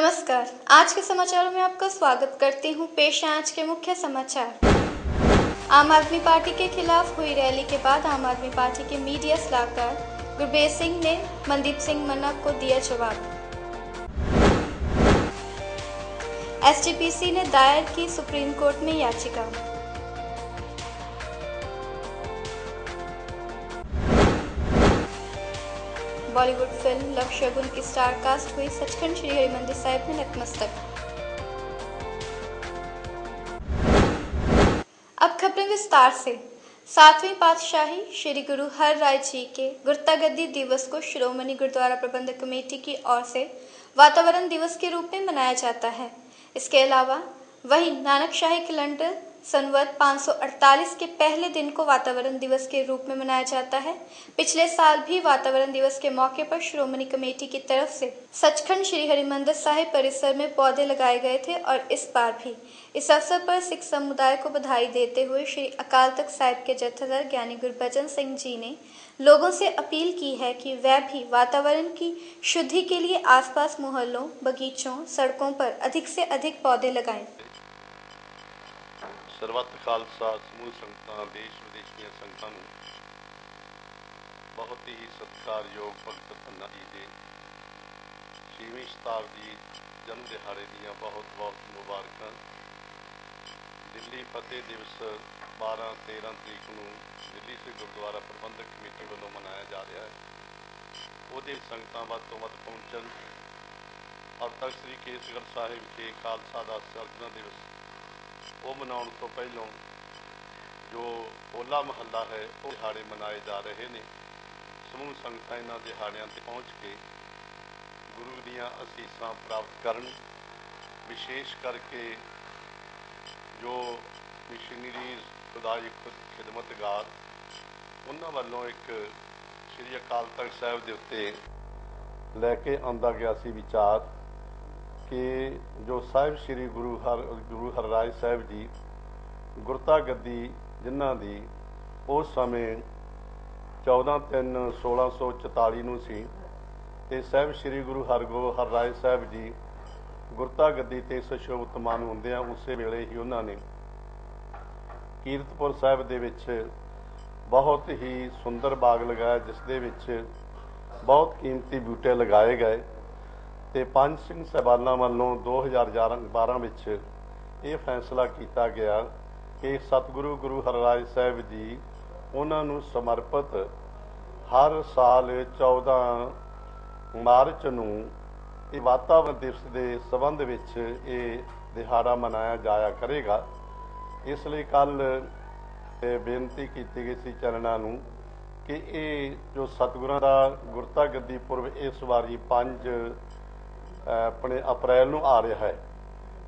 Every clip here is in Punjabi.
नमस्कार। आज के समाचारों में आपका स्वागत करती हूँ पेश है आज के मुख्य समाचार। आम आदमी पार्टी के खिलाफ हुई रैली के बाद आम आदमी पार्टी के मीडिया सलाहकार गुरबेज सिंह ने मनदीप सिंह मन्ना को दिया जवाब। एसटीपीसी ने दायर की सुप्रीम कोर्ट में याचिका। बॉलीवुड फ़िल्म लव शगुन की स्टार कास्ट हुई सचखंड श्री हरिमंदिर साहिब में नतमस्तक। अब खबरें विस्तार से। सातवीं पातशाही श्री गुरु हर राय जी के गुरतागद्दी दिवस को श्रोमणी गुरुद्वारा प्रबंधक कमेटी की ओर से वातावरण दिवस के रूप में मनाया जाता है। इसके अलावा वहीं नानक शाही कैलेंडर संवत 548 के पहले दिन को वातावरण दिवस के रूप में मनाया जाता है। पिछले साल भी वातावरण दिवस के मौके पर श्रोमणी कमेटी की तरफ़ से सचखंड श्री हरिमंदिर साहिब परिसर में पौधे लगाए गए थे और इस बार भी। इस अवसर पर सिख समुदाय को बधाई देते हुए श्री अकाल तख्त साहिब के जत्थेदार ज्ञानी गुरबचन सिंह जी ने लोगों से अपील की है कि वह भी वातावरण की शुद्धि के लिए आसपास मोहल्लों, बगीचों, सड़कों पर अधिक से अधिक पौधे लगाएँ। ਸਰਬੱਤ ਖਾਲਸਾ, ਸਮੂਹ ਸੰਗਤਾਂ, ਦੇਸ਼ ਵਿਦੇਸ਼ ਦੀਆਂ ਸੰਗਤਾਂ ਨੂੰ ਬਹੁਤ ਹੀ ਸਤਿਕਾਰਯੋਗ ਭਗਤ ਪੰਨਾ ਜੀ ਦੇ 6ਵੀਂ ਸ਼ਤਾਬਦੀ ਜਨਮ ਦਿਹਾੜੇ ਦੀਆਂ ਬਹੁਤ ਬਹੁਤ ਮੁਬਾਰਕਾਂ। ਦਿੱਲੀ ਫਤਿਹ ਦਿਵਸ 12 13 ਤਰੀਕ ਨੂੰ ਦਿੱਲੀ ਸੇ ਗੁਰਦੁਆਰਾ ਪ੍ਰਬੰਧਕ ਕਮੇਟੀ ਵੱਲੋਂ ਮਨਾਇਆ ਜਾ ਰਿਹਾ ਹੈ। ਉਹਦੇ ਸੰਗਤਾਂ ਵੱਧ ਤੋਂ ਵੱਧ ਪਹੁੰਚਣ। ਔਰ ਤਖਤ ਸ੍ਰੀ ਕੇਸਗੜ੍ਹ ਸਾਹਿਬ ਵਿਖੇ ਖਾਲਸਾ ਦਾ ਸਿਰਜਣਾ ਦਿਵਸ ਉਹ ਮਨਾਉਣ ਤੋਂ ਪਹਿਲਾਂ ਜੋ ਹੋਲਾ ਮਹੱਲਾ ਹੈ, ਉਹ ਦਿਹਾੜੇ ਮਨਾਏ ਜਾ ਰਹੇ ਨੇ। ਸਮੂਹ ਸੰਗਤਾਂ ਇਹਨਾਂ ਦਿਹਾੜਿਆਂ ਤੇ ਪਹੁੰਚ ਕੇ ਗੁਰੂ ਦੀਆਂ ਅਸੀਸਾਂ ਪ੍ਰਾਪਤ ਕਰਨ, ਵਿਸ਼ੇਸ਼ ਕਰਕੇ ਜੋ ਮਿਸ਼ਨਰੀਜ਼ ਖੁਦਾਈ ਖੁਦ ਖਿਦਮਤਗਾਰ, ਉਹਨਾਂ ਵੱਲੋਂ ਇੱਕ ਸ੍ਰੀ ਅਕਾਲ ਤਖਤ ਸਾਹਿਬ ਦੇ ਉੱਤੇ ਲੈ ਕੇ ਆਂਦਾ ਗਿਆ ਸੀ ਵਿਚਾਰ। ਕਿ ਜੋ ਸਾਹਿਬ ਸ੍ਰੀ ਗੁਰੂ ਹਰ, ਗੁਰੂ ਹਰਰਾਜ ਸਾਹਿਬ ਜੀ ਗੁਰਤਾ ਗੱਦੀ ਜਿਨ੍ਹਾਂ ਦੀ ਉਸ ਸਮੇਂ 14/3/1644 ਨੂੰ ਸੀ ਤੇ ਸਾਹਿਬ ਸ੍ਰੀ ਗੁਰੂ ਹਰਗੋ ਹਰਰਾਜ ਸਾਹਿਬ ਜੀ ਗੁਰਤਾ ਗੱਦੀ ਤੇ ਸੁਸ਼ੋਭਤਮਾਨ ਹੁੰਦੇ ਆ ਉਸੇ ਵੇਲੇ ਹੀ ਉਹਨਾਂ ਨੇ ਕੀਰਤਪੁਰ ਸਾਹਿਬ ਦੇ ਵਿੱਚ ਬਹੁਤ ਹੀ ਸੁੰਦਰ ਬਾਗ ਲਗਾਇਆ, ਜਿਸ ਦੇ ਵਿੱਚ ਬਹੁਤ ਕੀਮਤੀ ਬੂਟੇ ਲਗਾਏ ਗਏ। ਤੇ ਪੰਜ ਸਿੰਘ ਸਹਿਬਾਨਾਂ ਵੱਲੋਂ 2012 ਵਿੱਚ ਇਹ ਫੈਸਲਾ ਕੀਤਾ ਗਿਆ ਕਿ ਸਤਿਗੁਰੂ ਗੁਰੂ ਹਰਰਾਜ ਸਾਹਿਬ ਜੀ ਉਹਨਾਂ ਨੂੰ ਸਮਰਪਿਤ ਹਰ ਸਾਲ 14 ਮਾਰਚ ਨੂੰ ਇਹ ਵਾਤਾਵਰਣ ਦਿਵਸ ਦੇ ਸਬੰਧ ਵਿੱਚ ਇਹ ਦਿਹਾੜਾ ਮਨਾਇਆ ਜਾਇਆ ਕਰੇਗਾ। ਇਸ ਲਈ ਕੱਲ ਬੇਨਤੀ ਕੀਤੀ ਗਈ ਸੀ ਚਰਨਾਂ ਨੂੰ ਕਿ ਇਹ ਜੋ ਸਤਿਗੁਰਾਂ ਦਾ ਗੁਰਤਾ ਗੱਦੀ ਪੁਰਬ ਇਸ ਵਾਰੀ 5 ਆਪਣੇ ਅਪ੍ਰੈਲ ਨੂੰ ਆ ਰਿਹਾ ਹੈ।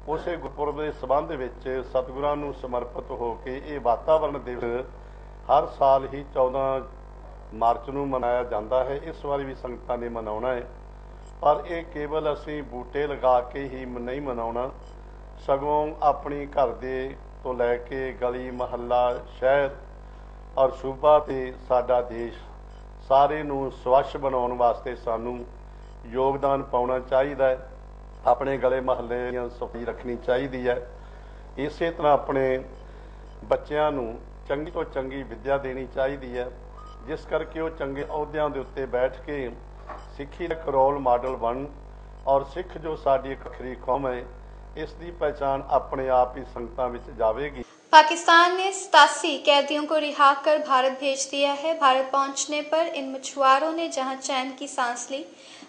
ਉਸੇ ਗੁਰਪੁਰਬ ਦੇ ਸਬੰਧ ਵਿੱਚ ਸਤਿਗੁਰਾਂ ਨੂੰ ਸਮਰਪਿਤ ਹੋ ਕੇ ਇਹ ਵਾਤਾਵਰਣ ਦਿਵਸ ਹਰ ਸਾਲ ਹੀ 14 ਮਾਰਚ ਨੂੰ ਮਨਾਇਆ ਜਾਂਦਾ ਹੈ। ਇਸ ਵਾਰੀ ਵੀ ਸੰਗਤਾਂ ਨੇ ਮਨਾਉਣਾ ਹੈ। ਪਰ ਇਹ ਕੇਵਲ ਅਸੀਂ ਬੂਟੇ ਲਗਾ ਕੇ ਹੀ ਨਹੀਂ ਮਨਾਉਣਾ। ਸਗੋਂ ਆਪਣੀ ਘਰ ਦੇ ਤੋਂ ਲੈ ਕੇ ਗਲੀ, ਮਹੱਲਾ, ਸ਼ਹਿਰ ਔਰ ਸੂਬਾ ਤੇ ਸਾਡਾ ਦੇਸ਼ ਸਾਰੇ ਨੂੰ ਸਵੱਛ ਬਣਾਉਣ ਵਾਸਤੇ ਸਾਨੂੰ ਯੋਗਦਾਨ ਪਾਉਣਾ ਚਾਹੀਦਾ ਹੈ ਆਪਣੇ ਗਲੇ ਮਹੱਲੇ ਦੀਆਂ ਸਫਾਈ ਰੱਖਣੀ ਚਾਹੀਦੀ ਹੈ ਇਸੇ ਤਰ੍ਹਾਂ ਆਪਣੇ ਬੱਚਿਆਂ ਨੂੰ ਚੰਗੀ ਤੋਂ ਚੰਗੀ ਵਿੱਦਿਆ ਦੇਣੀ ਚਾਹੀਦੀ ਹੈ ਜਿਸ ਕਰਕੇ ਉਹ ਚੰਗੇ ਅਹੁਦਿਆਂ ਦੇ ਉੱਤੇ ਬੈਠ ਕੇ ਸਿੱਖੀ ਦਾ ਰੋਲ ਮਾਡਲ ਬਣ ਔਰ ਸਿੱਖ ਜੋ ਸਾਡੀ ਇੱਕ ਖਰੀ ਕੌਮ ਹੈ ਇਸ ਦੀ ਪਛਾਣ ਆਪਣੇ ਆਪ ਹੀ ਸੰਗਤਾਂ ਵਿੱਚ ਜਾਵੇਗੀ पाकिस्तान ने सतासी कैदियों को रिहा कर भारत भेज दिया है भारत पहुंचने पर इन मछुआरों ने जहां चैन की सांस ली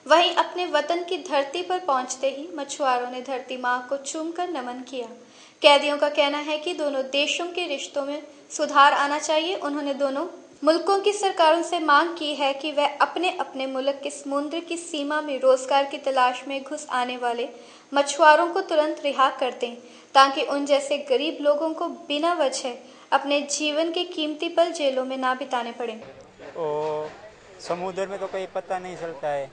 वहीं अपने वतन की धरती पर पहुँचते ही मछुआरों ने धरती माँ को चूमकर नमन किया। कैदियों का कहना है कि दोनों देशों के रिश्तों में सुधार आना चाहिए। उन्होंने दोनों मुल्कों की सरकारों से मांग की है कि वह अपने अपने मुल्क के समुद्र की सीमा में रोज़गार की तलाश में घुस आने वाले मछुआरों को तुरंत रिहा कर दें, ताकि उन जैसे गरीब लोगों को बिना वजह अपने जीवन के कीमती पल जेलों में ना बिताने पड़े। समुद्र में तो कोई पता नहीं चलता है।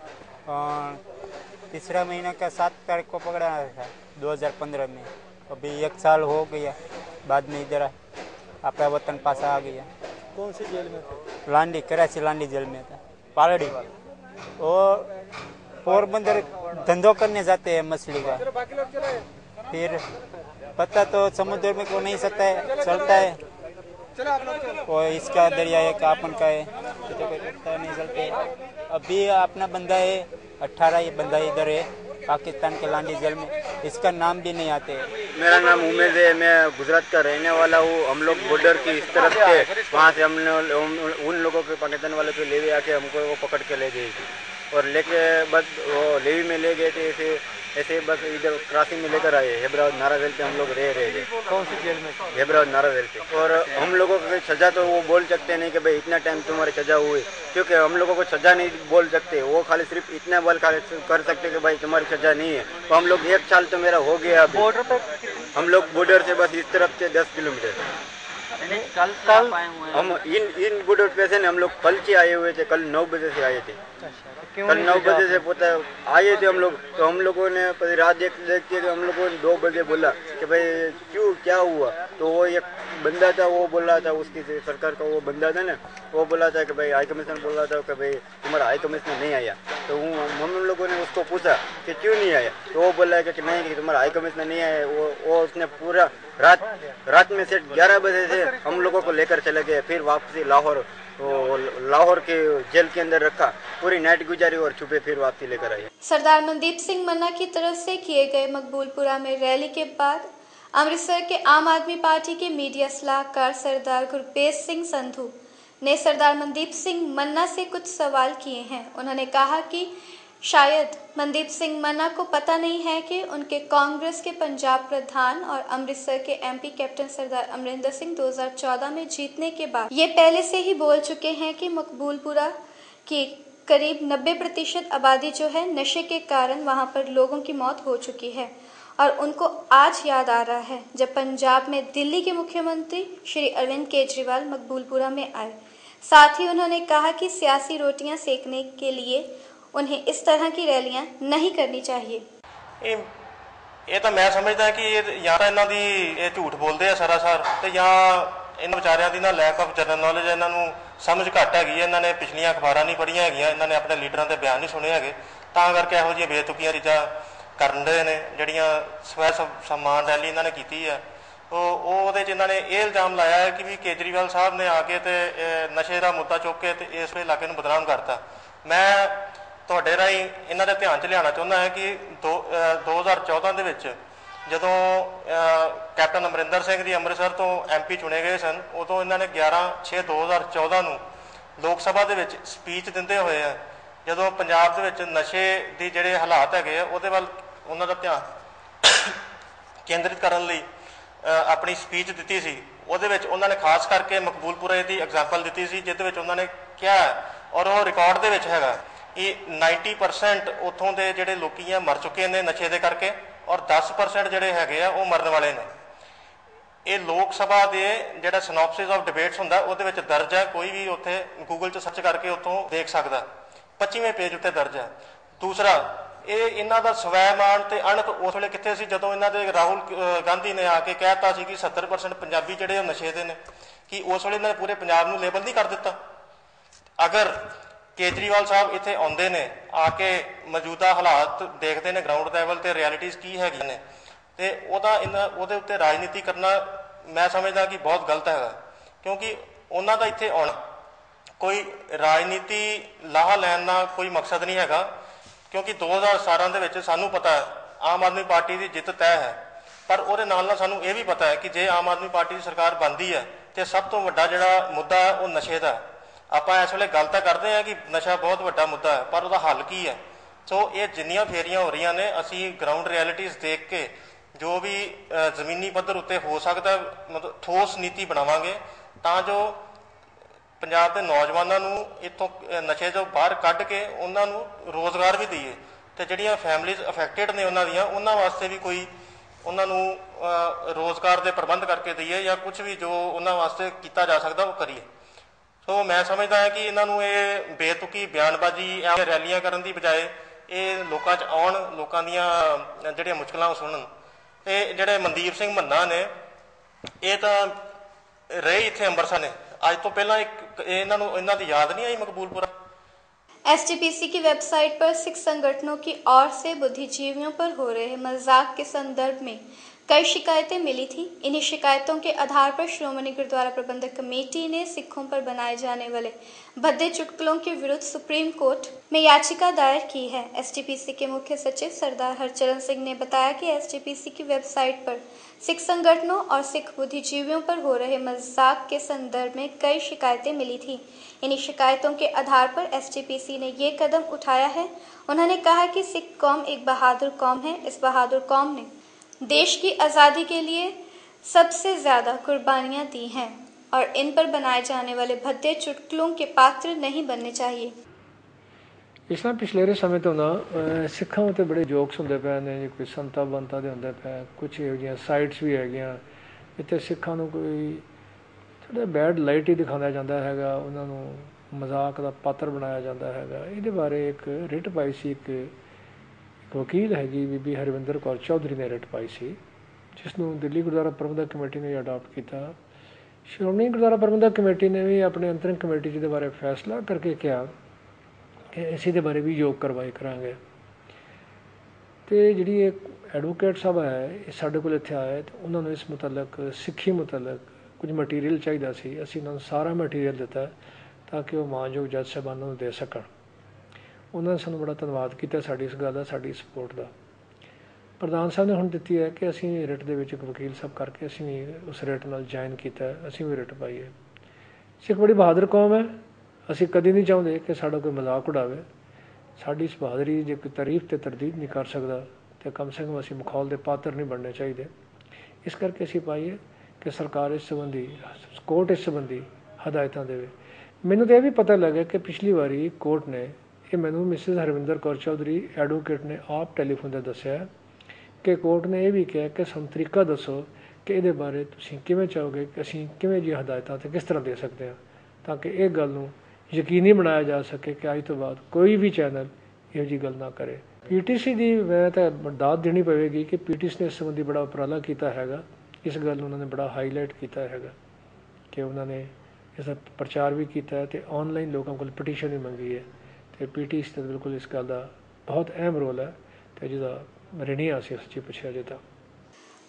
और तीसरा महीना का सात तारीख को पकड़ा था 2015 में। अभी एक साल हो गया बाद में इधर अपना वतन पासा आ गया। कौन सी जेल में थे? लांडी कराची लांडी जेल में था। पालड़ी। और पोरबंदर धंधो करने जाते हैं मछली का। फिर पता तो समुद्र में को नहीं सकता है चलता है। और इसका दरिया है का अपन का है। तो कोई पता नहीं चलते अभी अपना बंदा है अट्ठारह बंदा इधर है, पाकिस्तान के लांडी जेल में। इसका नाम भी नहीं आते। मेरा नाम उमेद है, मैं गुजरात का रहने वाला हूँ। हम लोग बॉर्डर की इस तरफ़ से वहाँ से हमने उन- लोगों के, पाकिस्तान वालों के लेवी आके हमको वो पकड़ के ले गए थी। और लेके बस वो लेवी में ले गए थे ऐसे बस इधर क्रॉसिंग में लेकर आए हैदराबाद नाराजेल पे हम लोग रह रहे थे कौन सी जेल में? हैदराबाद नाराजेल पे। और हम लोगों को सजा तो वो बोल सकते नहीं कि भाई इतना टाइम तुम्हारी सजा हुई क्योंकि हम लोगों को सजा नहीं बोल सकते। वो खाली सिर्फ़ इतना बल खाली कर सकते कि भाई तुम्हारी सजा नहीं है। तो हम लोग एक साल तो मेरा हो गया बॉर्डर पे हम लोग बॉर्डर से बस इस तरफ़ से दस किलोमीटर। कल कल हम इन इन बॉर्डर पे से हम लोग कल से आए हुए थे कल नौ बजे से आए थे। कल नौ बजे से पता आए थे हम लोग तो हम लोगों ने रात देख देख के हम लोगों ने दो बजे बोला कि भाई क्यों क्या हुआ? तो वो एक बंदा था वो बोल रहा था उसकी सरकार का वो बंदा था ना वो बोला था कि भाई हाई कमिश्नर बोल रहा था कि भाई तुम्हारा हाई कमिश्नर नहीं आया। तो हम लोगों ने उसको पूछा कि क्यों नहीं आया? तो वो बोला कि नहीं कि तुम्हारा हाई कमिश्नर नहीं आया। वो वो उसने पूरा रात रात में से ग्यारह बजे से हम लोगों को लेकर चले गए फिर वापसी लाहौर लाहौर के जेल के अंदर रखा, पूरी नाइट गुजारी और छुपे फिर वापसी लेकर आए सरदार मनदीप सिंह मन्ना की तरफ़ से किए गए मकबूलपुरा में रैली के बाद अमृतसर के आम आदमी पार्टी के मीडिया सलाहकार सरदार गुरपेश सिंह संधू ने सरदार मनदीप सिंह मन्ना से कुछ सवाल किए हैं। उन्होंने कहा कि शायद मनदीप सिंह मन्ना को पता नहीं है कि उनके कांग्रेस के पंजाब प्रधान और अमृतसर के एमपी कैप्टन सरदार अमरिंदर सिंह 2014 में जीतने के बाद ये पहले से ही बोल चुके हैं कि मकबूलपुरा की करीब 90 प्रतिशत आबादी जो है, नशे के कारण वहाँ पर लोगों की मौत हो चुकी है। और उनको आज याद आ रहा है, जब पंजाब में दिल्ली के मुख्यमंत्री श्री अरविंद केजरीवाल मकबूलपुरा में आए। साथ ही उन्होंने कहा कि सियासी रोटियाँ सेकने के लिए उन्हें इस तरह की रैलियां नहीं करनी चाहिए ਇਹ ਇਹ ਤਾਂ ਮੈਂ ਸਮਝਦਾ ਕਿ ਇਹ ਜਾਂ ਤਾਂ ਇਹਨਾਂ ਦੀ ਇਹ ਝੂਠ ਬੋਲਦੇ ਆ ਸਰਾਸਰ ਤੇ ਜਾਂ ਇਹਨਾਂ ਵਿਚਾਰਿਆਂ ਦੀ ਨਾ ਲੈਕ ਆਫ ਜਨਰਲ ਨੌਲੇਜ ਇਹਨਾਂ ਨੂੰ ਸਮਝ ਘੱਟ ਹੈਗੀ ਹੈ ਇਹਨਾਂ ਨੇ ਪਿਛਲੀਆਂ ਅਖਬਾਰਾਂ ਨਹੀਂ ਪੜ੍ਹੀਆਂ ਹੈਗੀਆਂ ਇਹਨਾਂ ਨੇ ਆਪਣੇ ਲੀਡਰਾਂ ਦੇ ਬਿਆਨ ਨਹੀਂ ਸੁਣੇ ਹੈਗੇ ਤਾਂ ਕਰਕੇ ਇਹੋ ਜਿਹੀਆਂ ਬੇਤੁਕੀਆਂ ਚੀਜ਼ਾਂ ਕਰਨ ਦੇ ਨੇ ਜਿਹੜੀਆਂ ਸਵੈ ਸਮ- ਸਨਮਾਨ ਰੈਲੀ ਇਹਨਾਂ ਨੇ ਕੀਤੀ ਹੈ ਉਹ ਉਹ ਉਹਦੇ 'ਚ ਇਹਨਾਂ ਨੇ ਇਹ ਇਲਜ਼ਾਮ ਲਾਇਆ ਹੈ ਕਿ ਵੀ ਕੇਜਰੀਵਾਲ ਸਾਹਿਬ ਨੇ ਆ ਕੇ ਤੇ ਇਹ ਨਸ਼ੇ ਦਾ ਮੁੱਦਾ ਚੁੱਕ ਕੇ ਤੇ ਇਸ ਵੇ ਇਲਾਕੇ ਨੂੰ ਬਦਨਾਮ ਕਰਤਾ ਮੈਂ ਤੁਹਾਡੇ ਰਾਹੀਂ ਇਹਨਾਂ ਦੇ ਧਿਆਨ 'ਚ ਲਿਆਉਣਾ ਚਾਹੁੰਦਾ ਹਾਂ ਕਿ ਦੋ- ਅਹ 2014 ਦੇ ਵਿੱਚ ਜਦੋਂ ਕੈਪਟਨ ਅਮਰਿੰਦਰ ਸਿੰਘ ਜੀ ਅੰਮ੍ਰਿਤਸਰ ਤੋਂ ਐਮਪੀ ਚੁਣੇ ਗਏ ਸਨ, ਉਦੋਂ ਇਹਨਾਂ ਨੇ 11 6 2014 ਨੂੰ ਲੋਕ ਸਭਾ ਦੇ ਵਿੱਚ ਸਪੀਚ ਦਿੰਦੇ ਹੋਏ ਆ, ਜਦੋਂ ਪੰਜਾਬ ਦੇ ਵਿੱਚ ਨਸ਼ੇ ਦੀ ਜਿਹੜੇ ਹਾਲਾਤ ਹੈਗੇ ਆ, ਉਹਦੇ ਵੱਲ ਉਹਨਾਂ ਦਾ ਧਿਆਨ ਕੇਂਦਰਿਤ ਕਰਨ ਲਈ ਆਪਣੀ ਸਪੀਚ ਦਿੱਤੀ ਸੀ। ਉਹਦੇ ਵਿੱਚ ਉਹਨਾਂ ਨੇ ਖਾਸ ਕਰਕੇ ਮਕਬੂਲਪੁਰੇ ਦੀ ਐਗਜ਼ਾਮਪਲ ਦਿੱਤੀ ਸੀ, ਜਿਹਦੇ ਵਿੱਚ ਉਹਨਾਂ ਨੇ ਕਿਹਾ, ਔਰ ਉਹ ਰਿਕਾਰਡ ਦੇ ਵਿੱਚ ਹੈਗਾ। ਇਹ 90% ਉੱਥੋਂ ਦੇ ਜਿਹੜੇ ਲੋਕੀ ਆ ਮਰ ਚੁੱਕੇ ਨੇ ਨਸ਼ੇ ਦੇ ਕਰਕੇ ਔਰ 10% ਜਿਹੜੇ ਹੈਗੇ ਆ ਉਹ ਮਰਨ ਵਾਲੇ ਨੇ। ਇਹ ਲੋਕ ਸਭਾ ਦੇ ਜਿਹੜਾ ਸਿਨੋਪਸਿਸ ਆਫ ਡਿਬੇਟਸ ਹੁੰਦਾ, ਉਹਦੇ ਵਿੱਚ ਦਰਜ ਹੈ, ਕੋਈ ਵੀ ਉੱਥੇ ਗੂਗਲ 'ਚ ਸਰਚ ਕਰਕੇ ਉੱਥੋਂ ਦੇਖ ਸਕਦਾ। 25ਵੇਂ ਪੇਜ ਉੱਤੇ ਦਰਜ ਹੈ। ਦੂਸਰਾ, ਇਹ ਇਹਨਾਂ ਦਾ ਸਵੈਮਾਨ ਤੇ ਅਣਖ ਉਸ ਵੇਲੇ ਕਿੱਥੇ ਸੀ ਜਦੋਂ ਇਹਨਾਂ ਦੇ ਰਾਹੁਲ ਗਾਂਧੀ ਨੇ ਆ ਕੇ ਕਹਿਤਾ ਸੀ ਕਿ 70% ਪੰਜਾਬੀ ਜਿਹੜੇ ਉਹ ਨਸ਼ੇ ਦੇ ਨੇ, ਕਿ ਉਸ ਵੇਲੇ ਇਹਨਾਂ ਨੇ ਪੂਰੇ ਪੰਜਾਬ ਨੂੰ ਲੇਬਲ ਨਹੀਂ ਕਰ ਦਿੱਤਾ। ਅਗਰ ਕੇਜਰੀਵਾਲ ਸਾਹਿਬ ਇੱਥੇ ਆਉਂਦੇ ਨੇ, ਆ ਕੇ ਮੌਜੂਦਾ ਹਾਲਾਤ ਦੇਖਦੇ ਨੇ ਗਰਾਊਂਡ ਲੈਵਲ ਤੇ ਰਿਐਲਿਟੀਜ਼ ਕੀ ਹੈਗੀਆਂ ਨੇ ਤੇ ਉਹਦਾ ਇਹਨਾਂ ਉਹਦੇ ਉੱਤੇ ਰਾਜਨੀਤੀ ਕਰਨਾ ਮੈਂ ਸਮਝਦਾ ਕਿ ਬਹੁਤ ਗਲਤ ਹੈਗਾ, ਕਿਉਂਕਿ ਉਹਨਾਂ ਦਾ ਇੱਥੇ ਆਉਣਾ, ਕੋਈ ਰਾਜਨੀਤੀ ਲਾਹਾ ਲੈਣ ਦਾ ਕੋਈ ਮਕਸਦ ਨਹੀਂ ਹੈਗਾ, ਕਿਉਂਕਿ 2017 ਦੇ ਵਿੱਚ ਸਾਨੂੰ ਪਤਾ ਹੈ, ਆਮ ਆਦਮੀ ਪਾਰਟੀ ਦੀ ਜਿੱਤ ਤੈਅ ਹੈ ਪਰ ਉਹਦੇ ਨਾਲ ਨਾਲ ਸਾਨੂੰ ਇਹ ਵੀ ਪਤਾ ਹੈ ਕਿ ਜੇ ਆਮ ਆਦਮੀ ਪਾਰਟੀ ਦੀ ਸਰਕਾਰ ਬਣਦੀ ਹੈ, ਤੇ ਸਭ ਤੋਂ ਵੱਡਾ ਜਿਹੜਾ ਮੁੱਦਾ ਹੈ, ਉਹ ਨਸ਼ੇ ਦਾ ਹੈ। ਆਪਾਂ ਇਸ ਵੇਲੇ ਗੱਲ ਤਾਂ ਕਰਦੇ ਹਾਂ ਕਿ ਨਸ਼ਾ ਬਹੁਤ ਵੱਡਾ ਮੁੱਦਾ ਹੈ ਪਰ ਉਹਦਾ ਹੱਲ ਕੀ ਹੈ? ਸੋ ਇਹ ਜਿੰਨੀਆਂ ਫੇਰੀਆਂ ਹੋ ਰਹੀਆਂ ਨੇ ਅਸੀਂ ਗਰਾਊਂਡ ਰਿਐਲਿਟੀਜ਼ ਦੇਖ ਕੇ ਜੋ ਵੀ ਜ਼ਮੀਨੀ ਪੱਧਰ ਉੱਤੇ ਹੋ ਸਕਦਾ ਮਤਲਬ ਠੋਸ ਨੀਤੀ ਬਣਾਵਾਂਗੇ ਤਾਂ ਜੋ ਪੰਜਾਬ ਦੇ ਨੌਜਵਾਨਾਂ ਨੂੰ ਇੱਥੋਂ ਨਸ਼ੇ ਤੋਂ ਬਾਹਰ ਕੱਢ ਕੇ ਉਹਨਾਂ ਨੂੰ ਰੋਜ਼ਗਾਰ ਵੀ ਦਈਏ। ਤੇ ਜਿਹੜੀਆਂ ਫੈਮਲੀਆਂ ਅਫੈਕਟਡ ਨੇ ਉਹਨਾਂ ਦੀਆਂ ਉਹਨਾਂ ਵਾਸਤੇ ਵੀ ਕੋਈ ਉਹਨਾਂ ਨੂੰ ਅਹ, ਰੋਜ਼ਗਾਰ ਦੇ ਪ੍ਰਬੰਧ ਕਰਕੇ ਦਈਏ ਜਾਂ ਕੁਝ ਵੀ ਜੋ ਉਹਨਾਂ ਵਾਸਤੇ ਕੀਤਾ ਜਾ ਸਕਦਾ ਉਹ ਕਰੀਏ। ਸੋ ਮੈਂ ਸਮਝਦਾ ਹਾਂ ਕਿ ਇਹਨਾਂ ਨੂੰ ਇਹ ਬੇਤੁਕੀ ਬਿਆਨਬਾਜ਼ੀ ਐਵੇਂ ਰੈਲੀਆਂ ਕਰਨ ਦੀ ਬਜਾਏ ਇਹ ਲੋਕਾਂ 'ਚ ਆਉਣ ਲੋਕਾਂ ਦੀਆਂ ਅਹ, ਜਿਹੜੀਆਂ ਮੁਸ਼ਕਲਾਂ ਉਹ ਸੁਣਨ ਤੇ ਜਿਹੜੇ ਮਨਦੀਪ ਸਿੰਘ ਮੰਨਾ ਨੇ ਇਹ ਤਾਂ ਰਹੇ ਇੱਥੇ ਅੰਮ੍ਰਿਤਸਰ ਨੇ ਅੱਜ ਤੋਂ ਪਹਿਲਾਂ ਇੱਕ ਇਹ ਇਹਨਾਂ ਨੂੰ ਇਹਨਾਂ ਦੀ ਯਾਦ ਨਹੀਂ ਆਈ ਮਕਬੂਲਪੁਰਾ एसटीपीसी की वेबसाइट पर सिख संगठनों की ओर से बुद्धिजीवियों पर हो रहे मजाक के संदर्भ में कई शिकायतें मिली थी। इन्हीं शिकायतों के आधार पर श्रोमणी गुरुद्वारा प्रबंधक कमेटी ने सिखों पर बनाए जाने वाले भद्दे चुटकुलों के विरुद्ध सुप्रीम कोर्ट में याचिका दायर की है। एसटीपीसी के मुख्य सचिव सरदार हरचरण सिंह ने बताया कि एसटीपीसी की वेबसाइट पर सिख संगठनों और सिख बुद्धिजीवियों पर हो रहे मज़ाक के संदर्भ में कई शिकायतें मिली थी। इन्हीं शिकायतों के आधार पर एसटीपीसी ने ये कदम उठाया है। उन्होंने कहा कि सिख कौम एक बहादुर कौम है। इस बहादुर कौम ने देश की आज़ादी के लिए सबसे ज़्यादा कुर्बानियां दी हैं और इन पर बनाए जाने वाले भद्दे चुटकुलों के पात्र नहीं बनने चाहिए ਇਸ ਤਰ੍ਹਾਂ ਪਿਛਲੇਰੇ ਸਮੇਂ ਤੋਂ ਨਾ ਅਹ ਸਿੱਖਾਂ ਉਤੇ ਬੜੇ ਜੋਕਸ ਹੁੰਦੇ ਪਏ ਨੇ ਜੀ ਕੋਈ ਸੰਤਾ ਬੰਤਾ ਦੇ ਹੁੰਦੇ ਪਏ ਕੁਝ ਇਹੋ ਜਿਹੀਆਂ ਸਾਈਟਸ ਵੀ ਹੈਗੀਆਂ ਇੱਥੇ ਸਿੱਖਾਂ ਨੂੰ ਕੋਈ ਥੋੜਾ ਬੈਡ ਲਾਈਟ ਹੀ ਦਿਖਾਉਂਦਾ ਜਾਂਦਾ ਹੈਗਾ ਉਹਨਾਂ ਨੂੰ ਮਜ਼ਾਕ ਦਾ ਪਾਤਰ ਬਣਾਇਆ ਜਾਂਦਾ ਹੈਗਾ ਇਹਦੇ ਬਾਰੇ ਇੱਕ ਰਿਟ ਪਾਈ ਸੀ ਇੱਕ ਇੱਕ ਵਕੀਲ ਹੈਗੀ ਬੀਬੀ ਹਰਵਿੰਦਰ ਕੌਰ ਚੌਧਰੀ ਨੇ ਰਿਟ ਪਾਈ ਸੀ ਜਿਸ ਨੂੰ ਦਿੱਲੀ ਗੁਰਦੁਆਰਾ ਪ੍ਰਬੰਧਕ ਕਮੇਟੀ ਨੇ ਅਡਾਪਟ ਕੀਤਾ। ਸ਼੍ਰੋਮਣੀ ਗੁਰਦੁਆਰਾ ਪ੍ਰਬੰਧਕ ਕਮੇਟੀ ਨੇ ਵੀ ਆਪਣੇ ਅੰਤਰਿਮ ਕਮੇਟੀ ਜਿਹਦੇ ਬਾਰੇ ਫੈਸਲਾ ਕਰਕੇ ਕਿਹਾ ਕਿ ਅਸੀਂ ਦੇ ਬਾਰੇ ਵੀ ਯੋਗ ਕਰਵਾਈ ਕਰਾਂਗੇ। ਤੇ ਜਿਹੜੀ ਇਹ ਐਡਵੋਕੇਟ ਸਾਹਿਬ ਹੈ, ਇਹ ਸਾਡੇ ਕੋਲ ਇੱਥੇ ਆਏ ਤੇ ਉਹਨਾਂ ਨੂੰ ਇਸ ਮੁਤਲਕ, ਸਿੱਖੀ ਮੁਤਲਕ ਕੁਝ ਮਟੀਰੀਅਲ ਚਾਹੀਦਾ ਸੀ। ਅਸੀਂ ਉਹਨਾਂ ਨੂੰ ਸਾਰਾ ਮਟੀਰੀਅਲ ਦਿੱਤਾ ਤਾਂ ਕਿ ਉਹ ਮਾਨਯੋਗ ਜੱਜ ਸਾਹਿਬਾਨਾਂ ਨੂੰ ਦੇ ਸਕਣ। ਉਹਨਾਂ ਨੇ ਸਾਨੂੰ ਬੜਾ ਧੰਨਵਾਦ ਕੀਤਾ ਸਾਡੀ ਇਸ ਗੱਲ ਦਾ, ਸਾਡੀ ਸਪੋਰਟ ਦਾ। ਪ੍ਰਧਾਨ ਸਾਹਿਬ ਨੇ ਹੁਣ ਦਿੱਤੀ ਹੈ ਕਿ ਅਸੀਂ ਰਿਟ ਦੇ ਵਿੱਚ ਇੱਕ ਵਕੀਲ ਸਾਹਿਬ ਕਰਕੇ ਅਸੀਂ ਵੀ ਉਸ ਰਿਟ ਨਾਲ ਜੁਆਇਨ ਕੀਤਾ ਅਸੀਂ ਵੀ ਰਿਟ ਪਾਈ ਹੈ। ਸਿੱਖ ਬੜੀ ਬਹਾਦਰ ਕੌਮ ਹੈ, ਅਸੀਂ ਕਦੀ ਨਹੀਂ ਚਾਹੁੰਦੇ ਕਿ ਸਾਡਾ ਕੋਈ ਮਜ਼ਾਕ ਉਡਾਵੇ। ਸਾਡੀ ਇਸ ਬਹਾਦਰੀ ਜੇ ਕੋਈ ਤਾਰੀਫ ਤੇ ਤਰਦੀਦ ਨਹੀਂ ਕਰ ਸਕਦਾ ਤੇ ਕਮ ਸੇ ਕਮ ਅਸੀਂ ਮਖੌਲ ਦੇ ਪਾਤਰ ਨਹੀਂ ਬਣਨੇ ਚਾਹੀਦੇ। ਇਸ ਕਰਕੇ ਅਸੀਂ ਪਾਈਏ ਕਿ ਸਰਕਾਰ ਇਸ ਸੰਬੰਧੀ ਕੋਰਟ ਇਸ ਸੰਬੰਧੀ ਹਦਾਇਤਾਂ ਦੇਵੇ। ਮੈਨੂੰ ਤਾਂ ਇਹ ਵੀ ਪਤਾ ਲੱਗਾ ਕਿ ਪਿਛਲੀ ਵਾਰੀ ਕੋਰਟ ਨੇ ਇਹ ਮੈਨੂੰ ਮਿਸਿਸ ਹਰਵਿੰਦਰ ਕੌਰ ਚੌਧਰੀ ਐਡਵੋਕੇਟ ਨੇ ਆਪ ਟੈਲੀਫੋਨ ਤੇ ਦੱਸਿਆ ਕਿ ਕੋਰਟ ਨੇ ਇਹ ਵੀ ਕਿਹਾ ਕਿ ਸਾਨੂੰ ਤਰੀਕਾ ਦੱਸੋ ਕਿ ਇਹਦੇ ਬਾਰੇ ਤੁਸੀਂ ਕਿਵੇਂ ਚਾਹੋਗੇ, ਕਿ ਅਸੀਂ ਕਿਵੇਂ ਜੀ ਹਦਾਇਤਾਂ ਤੇ ਕਿਸ ਤਰ੍ਹਾਂ ਦੇ ਸਕਦੇ ਹਾਂ ਤਾਂ ਕਿ ਇਹ ਗੱਲ ਨੂੰ ਯਕੀਨੀ ਬਣਾਇਆ ਜਾ ਸਕੇ ਕਿ ਅੱਜ ਤੋਂ ਬਾਅਦ ਕੋਈ ਵੀ ਚੈਨਲ ਇਹੋ ਜੀ ਗੱਲ ਨਾ ਕਰੇ। ਪੀਟੀਸੀ ਦੀ ਮੈਂ ਤਾਂ ਦਾਤ ਦੇਣੀ ਪਵੇਗੀ ਕਿ ਪੀਟੀਸੀ ਨੇ ਇਸ ਸੰਬੰਧੀ ਬੜਾ ਉਪਰਾਲਾ ਕੀਤਾ ਹੈਗਾ। ਇਸ ਗੱਲ ਨੂੰ ਉਹਨਾਂ ਨੇ ਬੜਾ ਹਾਈਲਾਈਟ ਕੀਤਾ ਹੈਗਾ ਕਿ ਉਹਨਾਂ ਨੇ ਇਸ ਦਾ ਪ੍ਰਚਾਰ ਵੀ ਕੀਤਾ ਹੈ ਤੇ ਆਨਲਾਈਨ ਲੋਕਾਂ ਕੋਲ ਪਟੀਸ਼ਨ ਵੀ ਮੰਗੀ ਹੈ। ਤੇ ਪੀਟੀਸੀ ਤੇ ਬਿਲਕੁਲ ਇਸ ਗੱਲ ਦਾ ਬਹੁਤ ਅਹਿਮ ਰੋਲ ਹੈ ਤੇ ਜਿਹਦਾ ਰਿਣੀ ਅਸੀਂ ਸੱਚੀ ਪੁੱਛਿਆ ਜੇ ਤਾਂ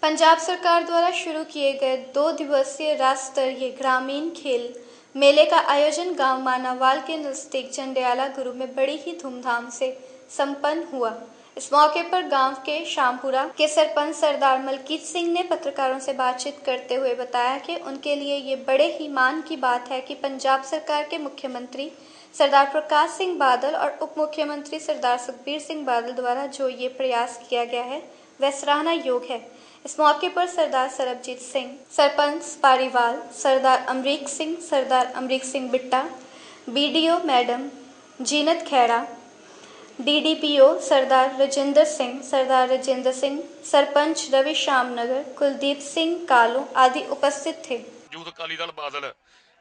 पंजाब सरकार द्वारा शुरू किए गए दो दिवसीय राज्य स्तरीय ग्रामीण खेल मेले का आयोजन गांव मानावाल के नजदीक चंडियाला गुरु में बड़ी ही धूमधाम से संपन्न हुआ इस मौके पर गांव के शामपुरा के सरपंच सरदार मलकीत सिंह ने पत्रकारों से बातचीत करते हुए बताया कि उनके लिए ये बड़े ही मान की बात है कि पंजाब सरकार के मुख्यमंत्री सरदार प्रकाश सिंह बादल और उप मुख्यमंत्री सरदार सुखबीर सिंह बादल द्वारा जो ये प्रयास किया गया है वह सराहना योग है इस मौके पर Sardar Sarabjit Singh sarpanch Pariwal Sardar Amrik Singh Sardar Amrik Singh Bitta BDO madam Zeenat Khaira DDPO Sardar Rajendra Singh Sardar Rajendra Singh sarpanch Ravi Shyamnagar Kuldeep Singh Kalu आदि उपस्थित थे ਯੂਥ ਅਕਾਲੀ ਦਲ ਬਾਦਲ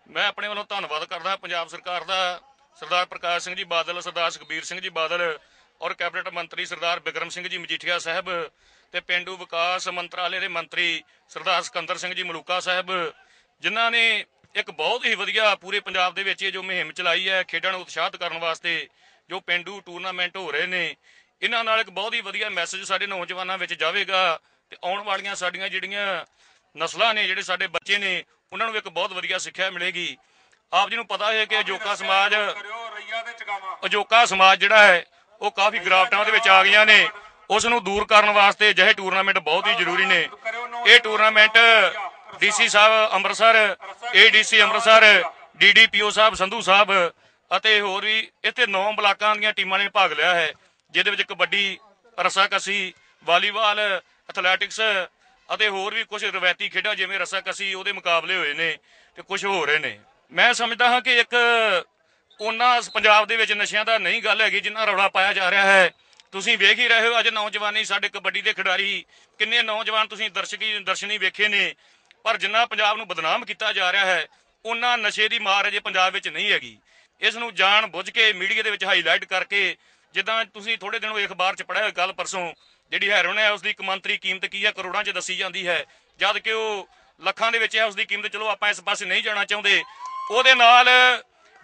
ਮੈਂ ਆਪਣੇ ਵੱਲੋਂ ਧੰਨਵਾਦ ਕਰਦਾ ਪੰਜਾਬ ਸਰਕਾਰ ਦਾ ਸਰਦਾਰ ਪ੍ਰਕਾਸ਼ ਸਿੰਘ ਜੀ ਬਾਦਲ, ਸਰਦਾਰ ਸੁਖਬੀਰ ਸਿੰਘ ਜੀ ਬਾਦਲ ਔਰ ਕੈਬਨਿਟ ਮੰਤਰੀ ਸਰਦਾਰ ਬਿਕਰਮ ਸਿੰਘ ਜੀ ਮਜੀਠੀਆ ਸਾਹਿਬ ਤੇ ਪਿੰਡੂ ਵਿਕਾਸ ਮੰਤਰਾਲੇ ਦੇ ਮੰਤਰੀ ਸਰਦਾਰ ਸਿਕੰਦਰ ਸਿੰਘ ਜੀ ਮਲੂਕਾ ਸਾਹਿਬ, ਜਿਨ੍ਹਾਂ ਨੇ ਇੱਕ ਬਹੁਤ ਹੀ ਵਧੀਆ ਪੂਰੇ ਪੰਜਾਬ ਦੇ ਵਿੱਚ ਇਹ ਜੋ ਮੁਹਿੰਮ ਚਲਾਈ ਹੈ, ਖੇਡਾਂ ਨੂੰ ਉਤਸ਼ਾਹਿਤ ਕਰਨ ਵਾਸਤੇ ਜੋ ਪਿੰਡੂ ਟੂਰਨਾਮੈਂਟ ਹੋ ਰਹੇ ਨੇ, ਇਹਨਾਂ ਨਾਲ ਇੱਕ ਬਹੁਤ ਹੀ ਵਧੀਆ ਮੈਸੇਜ ਸਾਡੇ ਨੌਜਵਾਨਾਂ ਵਿੱਚ ਜਾਵੇਗਾ ਤੇ ਆਉਣ ਵਾਲੀਆਂ ਸਾਡੀਆਂ ਜਿਹੜੀਆਂ ਨਸਲਾਂ ਨੇ, ਜਿਹੜੇ ਸਾਡੇ ਬੱਚੇ ਨੇ, ਉਹਨਾਂ ਨੂੰ ਇੱਕ ਬਹੁਤ ਵਧੀਆ ਸਿੱਖਿਆ ਮਿਲੇਗੀ। ਆਪ ਜੀ ਨੂੰ ਪਤਾ ਹੈ ਕਿ ਅਜੋਕਾ ਸਮਾਜ ਅਜੋਕਾ ਸਮਾਜ ਜਿਹੜਾ ਹੈ ਉਹ ਕਾਫੀ ਗਰਾਫਟਾਂ ਦੇ ਵਿੱਚ ਆ ਗਈਆਂ ਨੇ। ਉਸ ਨੂੰ ਦੂਰ ਕਰਨ ਵਾਸਤੇ ਅਜਿਹੇ ਟੂਰਨਾਮੈਂਟ ਬਹੁਤ ਹੀ ਜ਼ਰੂਰੀ ਨੇ। ਇਹ tournament DC sahib Amritsar ADC Amritsar DDPO sahib Sandhu sahib ਅਤੇ ਹੋਰ ਵੀ ਇੱਥੇ 9 ਬਲਾਕਾਂ ਦੀਆਂ ਟੀਮਾਂ ਨੇ ਭਾਗ ਲਿਆ ਹੈ ਜਿਹਦੇ ਵਿੱਚ ਕਬੱਡੀ ਰੱਸਾਕੱਸੀ ਵਾਲੀਬਾਲ ਐਥਲੈਟਿਕਸ ਅਤੇ ਹੋਰ ਵੀ ਕੁਝ ਰਵਾਇਤੀ ਖੇਡਾਂ ਜਿਵੇਂ ਰੱਸਾਕੱਸੀ ਉਹਦੇ ਮੁਕਾਬਲੇ ਹੋਏ ਨੇ ਤੇ ਕੁਝ ਹੋ ਰਹੇ ਨੇ। ਮੈਂ ਸਮਝਦਾ ਹਾਂ ਕਿ ਇੱਕ ਉਹਨਾਂ ਪੰਜਾਬ ਦੇ ਵਿੱਚ ਨਸ਼ਿਆਂ ਦਾ ਨਹੀਂ ਗੱਲ ਹੈਗੀ ਜਿੰਨਾ ਰੌਲਾ ਪਾਇਆ ਜਾ ਰਿਹਾ ਹੈ। ਤੁਸੀਂ ਵੇਖ ਹੀ ਰਹੇ ਹੋ, ਅੱਜ ਨੌਜਵਾਨੀ ਸਾਡੇ ਕਬੱਡੀ ਦੇ ਖਿਡਾਰੀ, ਕਿੰਨੇ ਨੌਜਵਾਨ ਤੁਸੀਂ ਦਰਸ਼ਕੀ, ਦਰਸ਼ਨੀ ਵੇਖੇ ਨੇ। ਪਰ ਜਿੰਨਾ ਪੰਜਾਬ ਨੂੰ ਬਦਨਾਮ ਕੀਤਾ ਜਾ ਰਿਹਾ ਹੈ, ਉਹਨਾਂ ਨਸ਼ੇ ਦੀ ਮਾਰ ਅਜੇ ਪੰਜਾਬ ਵਿੱਚ ਨਹੀਂ ਹੈਗੀ। ਇਸ ਨੂੰ ਜਾਣ ਬੁੱਝ ਕੇ ਮੀਡੀਆ ਦੇ ਵਿੱਚ ਹਾਈਲਾਈਟ ਕਰਕੇ, ਜਿੱਦਾਂ ਤੁਸੀਂ ਥੋੜੇ ਦਿਨ ਉਹ ਅਖਬਾਰ 'ਚ ਪੜ੍ਹਿਆ ਕੱਲ ਪਰਸੋਂ, ਜਿਹੜੀ ਹੈਰੋਨ ਹੈ ਉਸ ਦੀ ਕਮਾਂਤਰੀ ਕੀਮਤ ਕੀ ਹੈ, ਕਰੋੜਾਂ 'ਚ ਦੱਸੀ ਜਾਂਦੀ ਹੈ। ਜਦ ਕਿ ਉਹ ਲੱਖਾਂ ਦੇ ਵਿੱਚ ਹੈ ਉਸ ਦੀ ਕੀਮਤ, ਚਲੋ ਆਪਾਂ ਇਸ ਪਾਸੇ ਨਹੀਂ ਜਾਣਾ ਚਾਹੁੰਦੇ ਉਹਦੇ ਨਾਲ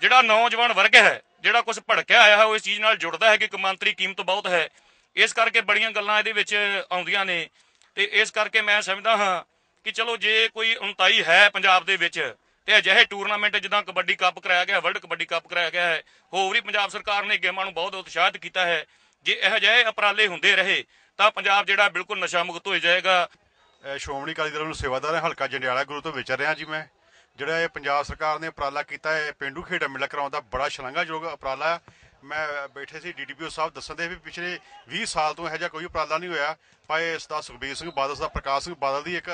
ਜਿਹੜਾ ਨੌਜਵਾਨ ਵਰਗ ਹੈ, ਜਿਹੜਾ ਕੁਝ ਭੜਕਿਆ ਆਇਆ ਹੈ, ਉਹ ਇਸ ਚੀਜ਼ ਨਾਲ ਜੁੜਦਾ ਹੈ ਕਿ ਕਮਾਂਤਰੀ ਕੀਮਤ ਬਹੁਤ ਹੈ। ਇਸ ਕਰਕੇ ਬੜੀਆਂ ਗੱਲਾਂ ਇਹਦੇ ਵਿੱਚ ਆਉਂਦੀਆਂ ਨੇ। ਤੇ ਇਸ ਕਰਕੇ ਮੈਂ ਸਮਝਦਾ ਹਾਂ ਕਿ ਚਲੋ ਜੇ ਕੋਈ 39 ਹੈ ਪੰਜਾਬ ਦੇ ਵਿੱਚ, ਤੇ ਅਜਿਹੇ ਟੂਰਨਾਮੈਂਟ ਜਿੱਦਾਂ ਕਬੱਡੀ ਕੱਪ ਕਰਾਇਆ ਗਿਆ, ਵਰਲਡ ਕਬੱਡੀ ਕੱਪ ਕਰਾਇਆ ਗਿਆ ਹੈ, ਹੋਰ ਵੀ ਪੰਜਾਬ ਸਰਕਾਰ ਨੇ ਗੇਮਾਂ ਨੂੰ ਬਹੁਤ ਉਤਸ਼ਾਹਿਤ ਕੀਤਾ ਹੈ। ਜੇ ਇਹੋ ਜਿਹੇ ਅਪਰਾਲੇ ਹੁੰਦੇ ਰਹੇ, ਤਾਂ ਪੰਜਾਬ ਜਿਹੜਾ ਬਿਲਕੁਲ ਨਸ਼ਾ ਮੁਕਤ ਹੋ ਜਾਏਗਾ। ਅਹ ਸ਼੍ਰੋਮਣੀ ਅਕਾਲੀ ਦਲ ਨੂੰ ਸੇਵਾਦਾਰ ਹਾਂ, ਹਲਕਾ ਜੰਡਿਆਲਾ ਗੁਰੂ ਤੋਂ ਵਿਚਰ ਰਿਹਾ ਜੀ ਮੈਂ। ਜਿਹੜਾ ਇਹ ਪੰਜਾਬ ਸਰਕਾਰ ਨੇ ਉਪਰਾਲਾ ਕੀਤਾ ਹੈ ਪਿੰਡੂ ਖੇਡਾਂ ਮੇਲਾ ਕਰਾਉਣ ਦਾ ਬੜਾ ਸ਼ਲਾਘਾਯੋਗ ਉਪਰਾਲਾ ਹੈ। ਮੈਂ ਬੈਠੇ ਸੀ ਡੀਡੀਪੀਓ ਸਾਹਿਬ ਦੱਸਣ ਦੇ ਵੀ ਪਿਛਲੇ 20 ਸਾਲ ਤੋਂ ਇਹੋ ਜਿਹਾ ਕੋਈ ਉਪਰਾਲਾ ਨਹੀਂ ਹੋਇਆ। ਪਰ ਇਸ ਦਾ ਸੁਖਬੀਰ ਸਿੰਘ ਬਾਦਲ ਦਾ, ਪ੍ਰਕਾਸ਼ ਸਿੰਘ ਬਾਦਲ ਦੀ ਇੱਕ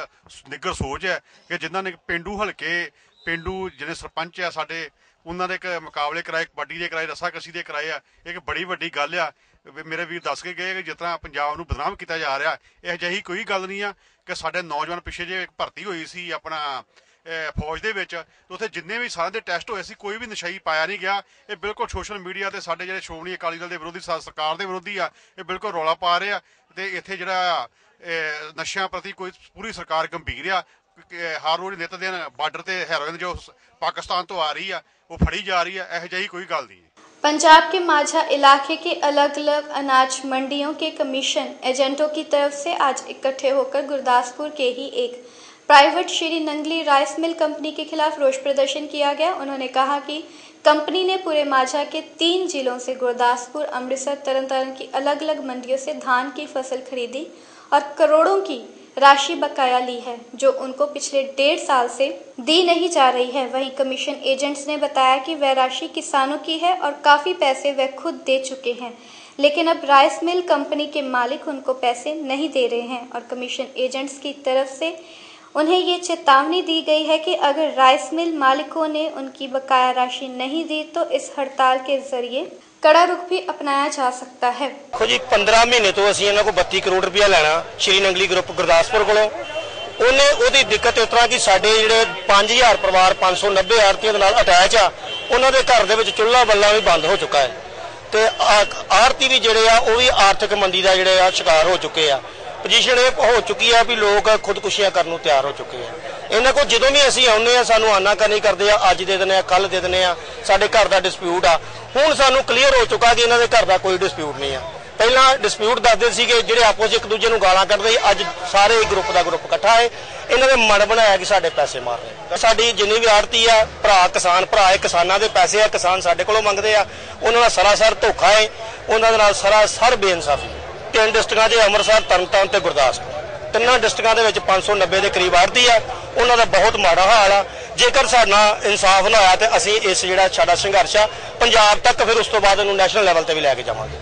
ਨਿੱਗਰ ਸੋਚ ਹੈ ਕਿ ਜਿਨ੍ਹਾਂ ਨੇ ਪਿੰਡੂ ਹਲਕੇ, ਪਿੰਡੂ ਜਿਹੜੇ ਸਰਪੰਚ ਆ ਸਾਡੇ, ਉਹਨਾਂ ਦੇ ਇੱਕ ਮੁਕਾਬਲੇ ਕਰਾਏ, ਕਬੱਡੀ ਦੇ ਕਰਾਏ, ਰੱਸਾਕੱਸੀ ਦੇ ਕਰਾਏ ਆ। ਇਹ ਇੱਕ ਬੜੀ ਵੱਡੀ ਗੱਲ ਆ। ਵੀ ਮੇਰੇ ਵੀਰ ਦੱਸ ਕੇ ਗਏ ਕਿ ਜਿਸ ਤਰ੍ਹਾਂ ਪੰਜਾਬ ਨੂੰ ਬਦਨਾਮ ਕੀਤਾ ਜਾ ਰਿਹਾ, ਇਹ ਜਿਹੀ ਕੋਈ ਗੱਲ ਨਹੀਂ ਆ ਕਿ ਸਾਡੇ ਨੌਜਵਾਨ ਪਿੱਛੇ ਜੇ ਭਰਤੀ ਹੋਈ ਸੀ ਆਪਣਾ ਫੌਜ ਦੇ ਵਿੱਚ ਤੇ ਉੱਥੇ ਜਿੰਨੇ ਵੀ ਸਾਰਿਆਂ ਦੇ ਟੈਸਟ ਹੋਏ ਸੀ ਕੋਈ ਵੀ ਨਸ਼ਈ ਪਾਇਆ ਨਹੀਂ ਗਿਆ ਇਹ ਬਿਲਕੁਲ ਸੋਸ਼ਲ ਮੀਡੀਆ ਤੇ ਸਾਡੇ ਜਿਹੜੇ ਸ਼੍ਰੋਮਣੀ ਅਕਾਲੀ ਦਲ ਦੇ ਵਿਰੋਧੀ ਸਾ- ਸਰਕਾਰ ਦੇ ਵਿਰੋਧੀ ਆ ਇਹ ਬਿਲਕੁਲ ਰੌਲਾ ਪਾ ਰਹੇ ਆ ਤੇ ਇੱਥੇ ਜਿਹੜਾ ਅਹ, ਨਸ਼ਿਆਂ ਪ੍ਰਤੀ ਕੋਈ ਪੂਰੀ ਸਰਕਾਰ ਗੰਭੀਰ ਆ ਕਿ ਹਰ ਰੋਜ਼ ਨਿਤ ਦਿਨ ਬਾਰਡਰ ਤੇ ਹੈਰੋਇਨ ਜੋ ਸ- ਪਾਕਿਸਤਾਨ ਤੋਂ ਆ ਰਹੀ ਆ ਉਹ ਫੜੀ ਜਾ ਰਹੀ ਆ ਇਹੋ ਜਿਹੀ ਕੋਈ ਗੱਲ ਨਹੀਂ पंजाब के माझा इलाके के अलग अलग अनाज मंडियों के कमीशन एजेंटों की तरफ से आज इकट्ठे होकर गुरदासपुर के ही एक private Shri Nangli rice mill company के खिलाफ रोष प्रदर्शन किया गया। उन्होंने कहा कि कंपनी ने पूरे माझा के तीन जिलों से गुरदासपुर, अमृतसर तरन की अलग अलग मंडियों से धान की फ़सल खरीदी और करोड़ों की राशि बकाया ली है, जो उनको पिछले डेढ़ साल से दी नहीं जा रही है। वहीं कमीशन एजेंट्स ने बताया कि वह राशि किसानों की है और काफ़ी पैसे वह खुद दे चुके हैं, लेकिन अब राइस मिल कंपनी के मालिक उनको पैसे नहीं दे रहे हैं और कमीशन एजेंट्स की तरफ़ से उन्हें ये चेतावनी दी गई है कि अगर राइस मिल मालिकों ने उनकी बकाया राशि नहीं दी तो इस हड़ताल के जरिए कड़ा रुख भी अपनाया जा सकता है ਦੇਖੋ ਜੀ 15 ਮਹੀਨੇ ਤੋਂ ਅਸੀਂ ਇਹਨਾਂ ਕੋਲ 32 ਕਰੋੜ ਰੁਪਇਆ ਲੈਣਾ ਸ਼੍ਰੀ ਨੰਗਲੀ ਗਰੁੱਪ ਗੁਰਦਾਸਪੁਰ ਕੋਲੋਂ ਉਹਨੇ ਉਹਦੀ ਦਿੱਕਤ ਇਸ ਤਰ੍ਹਾਂ ਕਿ ਸਾਡੇ ਜਿਹੜੇ 5000 ਪਰਿਵਾਰ 590 ਆਰਤੀਆਂ ਦੇ ਨਾਲ ਅਟੈਚ ਆ ਉਹਨਾਂ ਦੇ ਘਰ ਦੇ ਵਿੱਚ ਚੁੱਲ੍ਹਾ ਬੱਲਾ ਵੀ ਬੰਦ ਹੋ ਚੁੱਕਾ ਹੈ ਤੇ ਆਰਤੀ ਵੀ ਜਿਹੜੇ ਆ ਉਹ ਵੀ ਆਰਥਿਕ ਮੰਦੀ ਦਾ ਜਿਹੜੇ ਆ ਸ਼ਿਕਾਰ ਹੋ ਚੁੱਕੇ ਆ ਪੋਜੀਸ਼ਨ ਇਹ ਹੋ ਚੁੱਕੀ ਆ ਵੀ ਲੋਕ ਖੁਦਕੁਸ਼ੀਆਂ ਕਰਨ ਨੂੰ ਤਿਆਰ ਹੋ ਚੁੱਕੇ ਆ। ਇਹਨਾਂ ਕੋਲ ਜਦੋਂ ਵੀ ਅਸੀਂ ਆਉਂਦੇ ਆ, ਸਾਨੂੰ ਆਨਾਕਾਨੀ ਕਰਦੇ ਆ, ਅੱਜ ਦੇ ਦਿੰਦੇ ਆ ਕੱਲ ਦੇ ਦਿੰਦੇ ਆ, ਸਾਡੇ ਘਰ ਦਾ ਡਿਸਪਿਊਟ ਆ। ਹੁਣ ਸਾਨੂੰ ਕਲੀਅਰ ਹੋ ਚੁੱਕਾ ਕਿ ਇਹਨਾਂ ਦੇ ਘਰ ਦਾ ਕੋਈ ਡਿਸਪਿਊਟ ਨਹੀਂ ਆ। ਪਹਿਲਾਂ ਡਿਸਪਿਊਟ ਦੱਸਦੇ ਸੀਗੇ, ਜਿਹੜੇ ਆਪਸ 'ਚ ਇੱਕ ਦੂਜੇ ਨੂੰ ਗਾਲਾਂ ਕੱਢਦੇ ਅੱਜ ਸਾਰੇ ਗਰੁੱਪ ਦਾ ਗਰੁੱਪ ਇਕੱਠਾ ਹੈ। ਇਹਨਾਂ ਦੇ ਮਨ ਬਣਾਇਆ ਕਿ ਸਾਡੇ ਪੈਸੇ ਮਾਰ ਰਹੇ ਸਾਡੀ ਜਿੰਨੀ ਵੀ ਆੜਤੀ ਆ, ਭਰਾ, ਕਿਸਾਨ, ਭਰਾ ਹੈ ਕਿਸਾਨਾਂ ਦੇ ਪੈਸੇ ਆ, ਕਿਸਾਨ ਸਾਡੇ ਕੋਲੋਂ ਮੰਗਦੇ ਆ। ਉਹਨਾਂ ਦਾ ਸਰਾਸਰ ਧੋਖਾ ਹੈ। ਉਹਨਾਂ ਦੇ ਨਾਲ ਸਰਾਸਰ ਬੇਇਨਸਾਫੀ ਤਿੰਨ ਡਿਸਟ੍ਰਿਕਟਾਂ ਦੇ ਅੰਮ੍ਰਿਤਸਰ, ਤਰਨਤਾਰਨ ਤੇ ਗੁਰਦਾਸਪੁਰ ਤਿੰਨਾਂ ਡਿਸਟ੍ਰਿਕਟਾਂ ਦੇ ਵਿੱਚ 590 ਦੇ ਕਰੀਬ ਆੜਦੀ ਆ। ਉਹਨਾਂ ਦਾ ਬਹੁਤ ਮਾੜਾ ਹਾਲ ਆ। ਜੇਕਰ ਸਾਡਾ ਇਨਸਾਫ ਨਾ ਹੋਇਆ ਤੇ ਅਸੀਂ ਇਸ ਜਿਹੜਾ ਸਾਡਾ ਸੰਘਰਸ਼ ਆ, ਪੰਜਾਬ ਤੱਕ ਫਿਰ ਉਸ ਤੋਂ ਬਾਅਦ ਇਹਨੂੰ ਨੈਸ਼ਨਲ ਲੈਵਲ ਤੇ ਵੀ ਲੈ ਕੇ ਜਾਵਾਂਗੇ।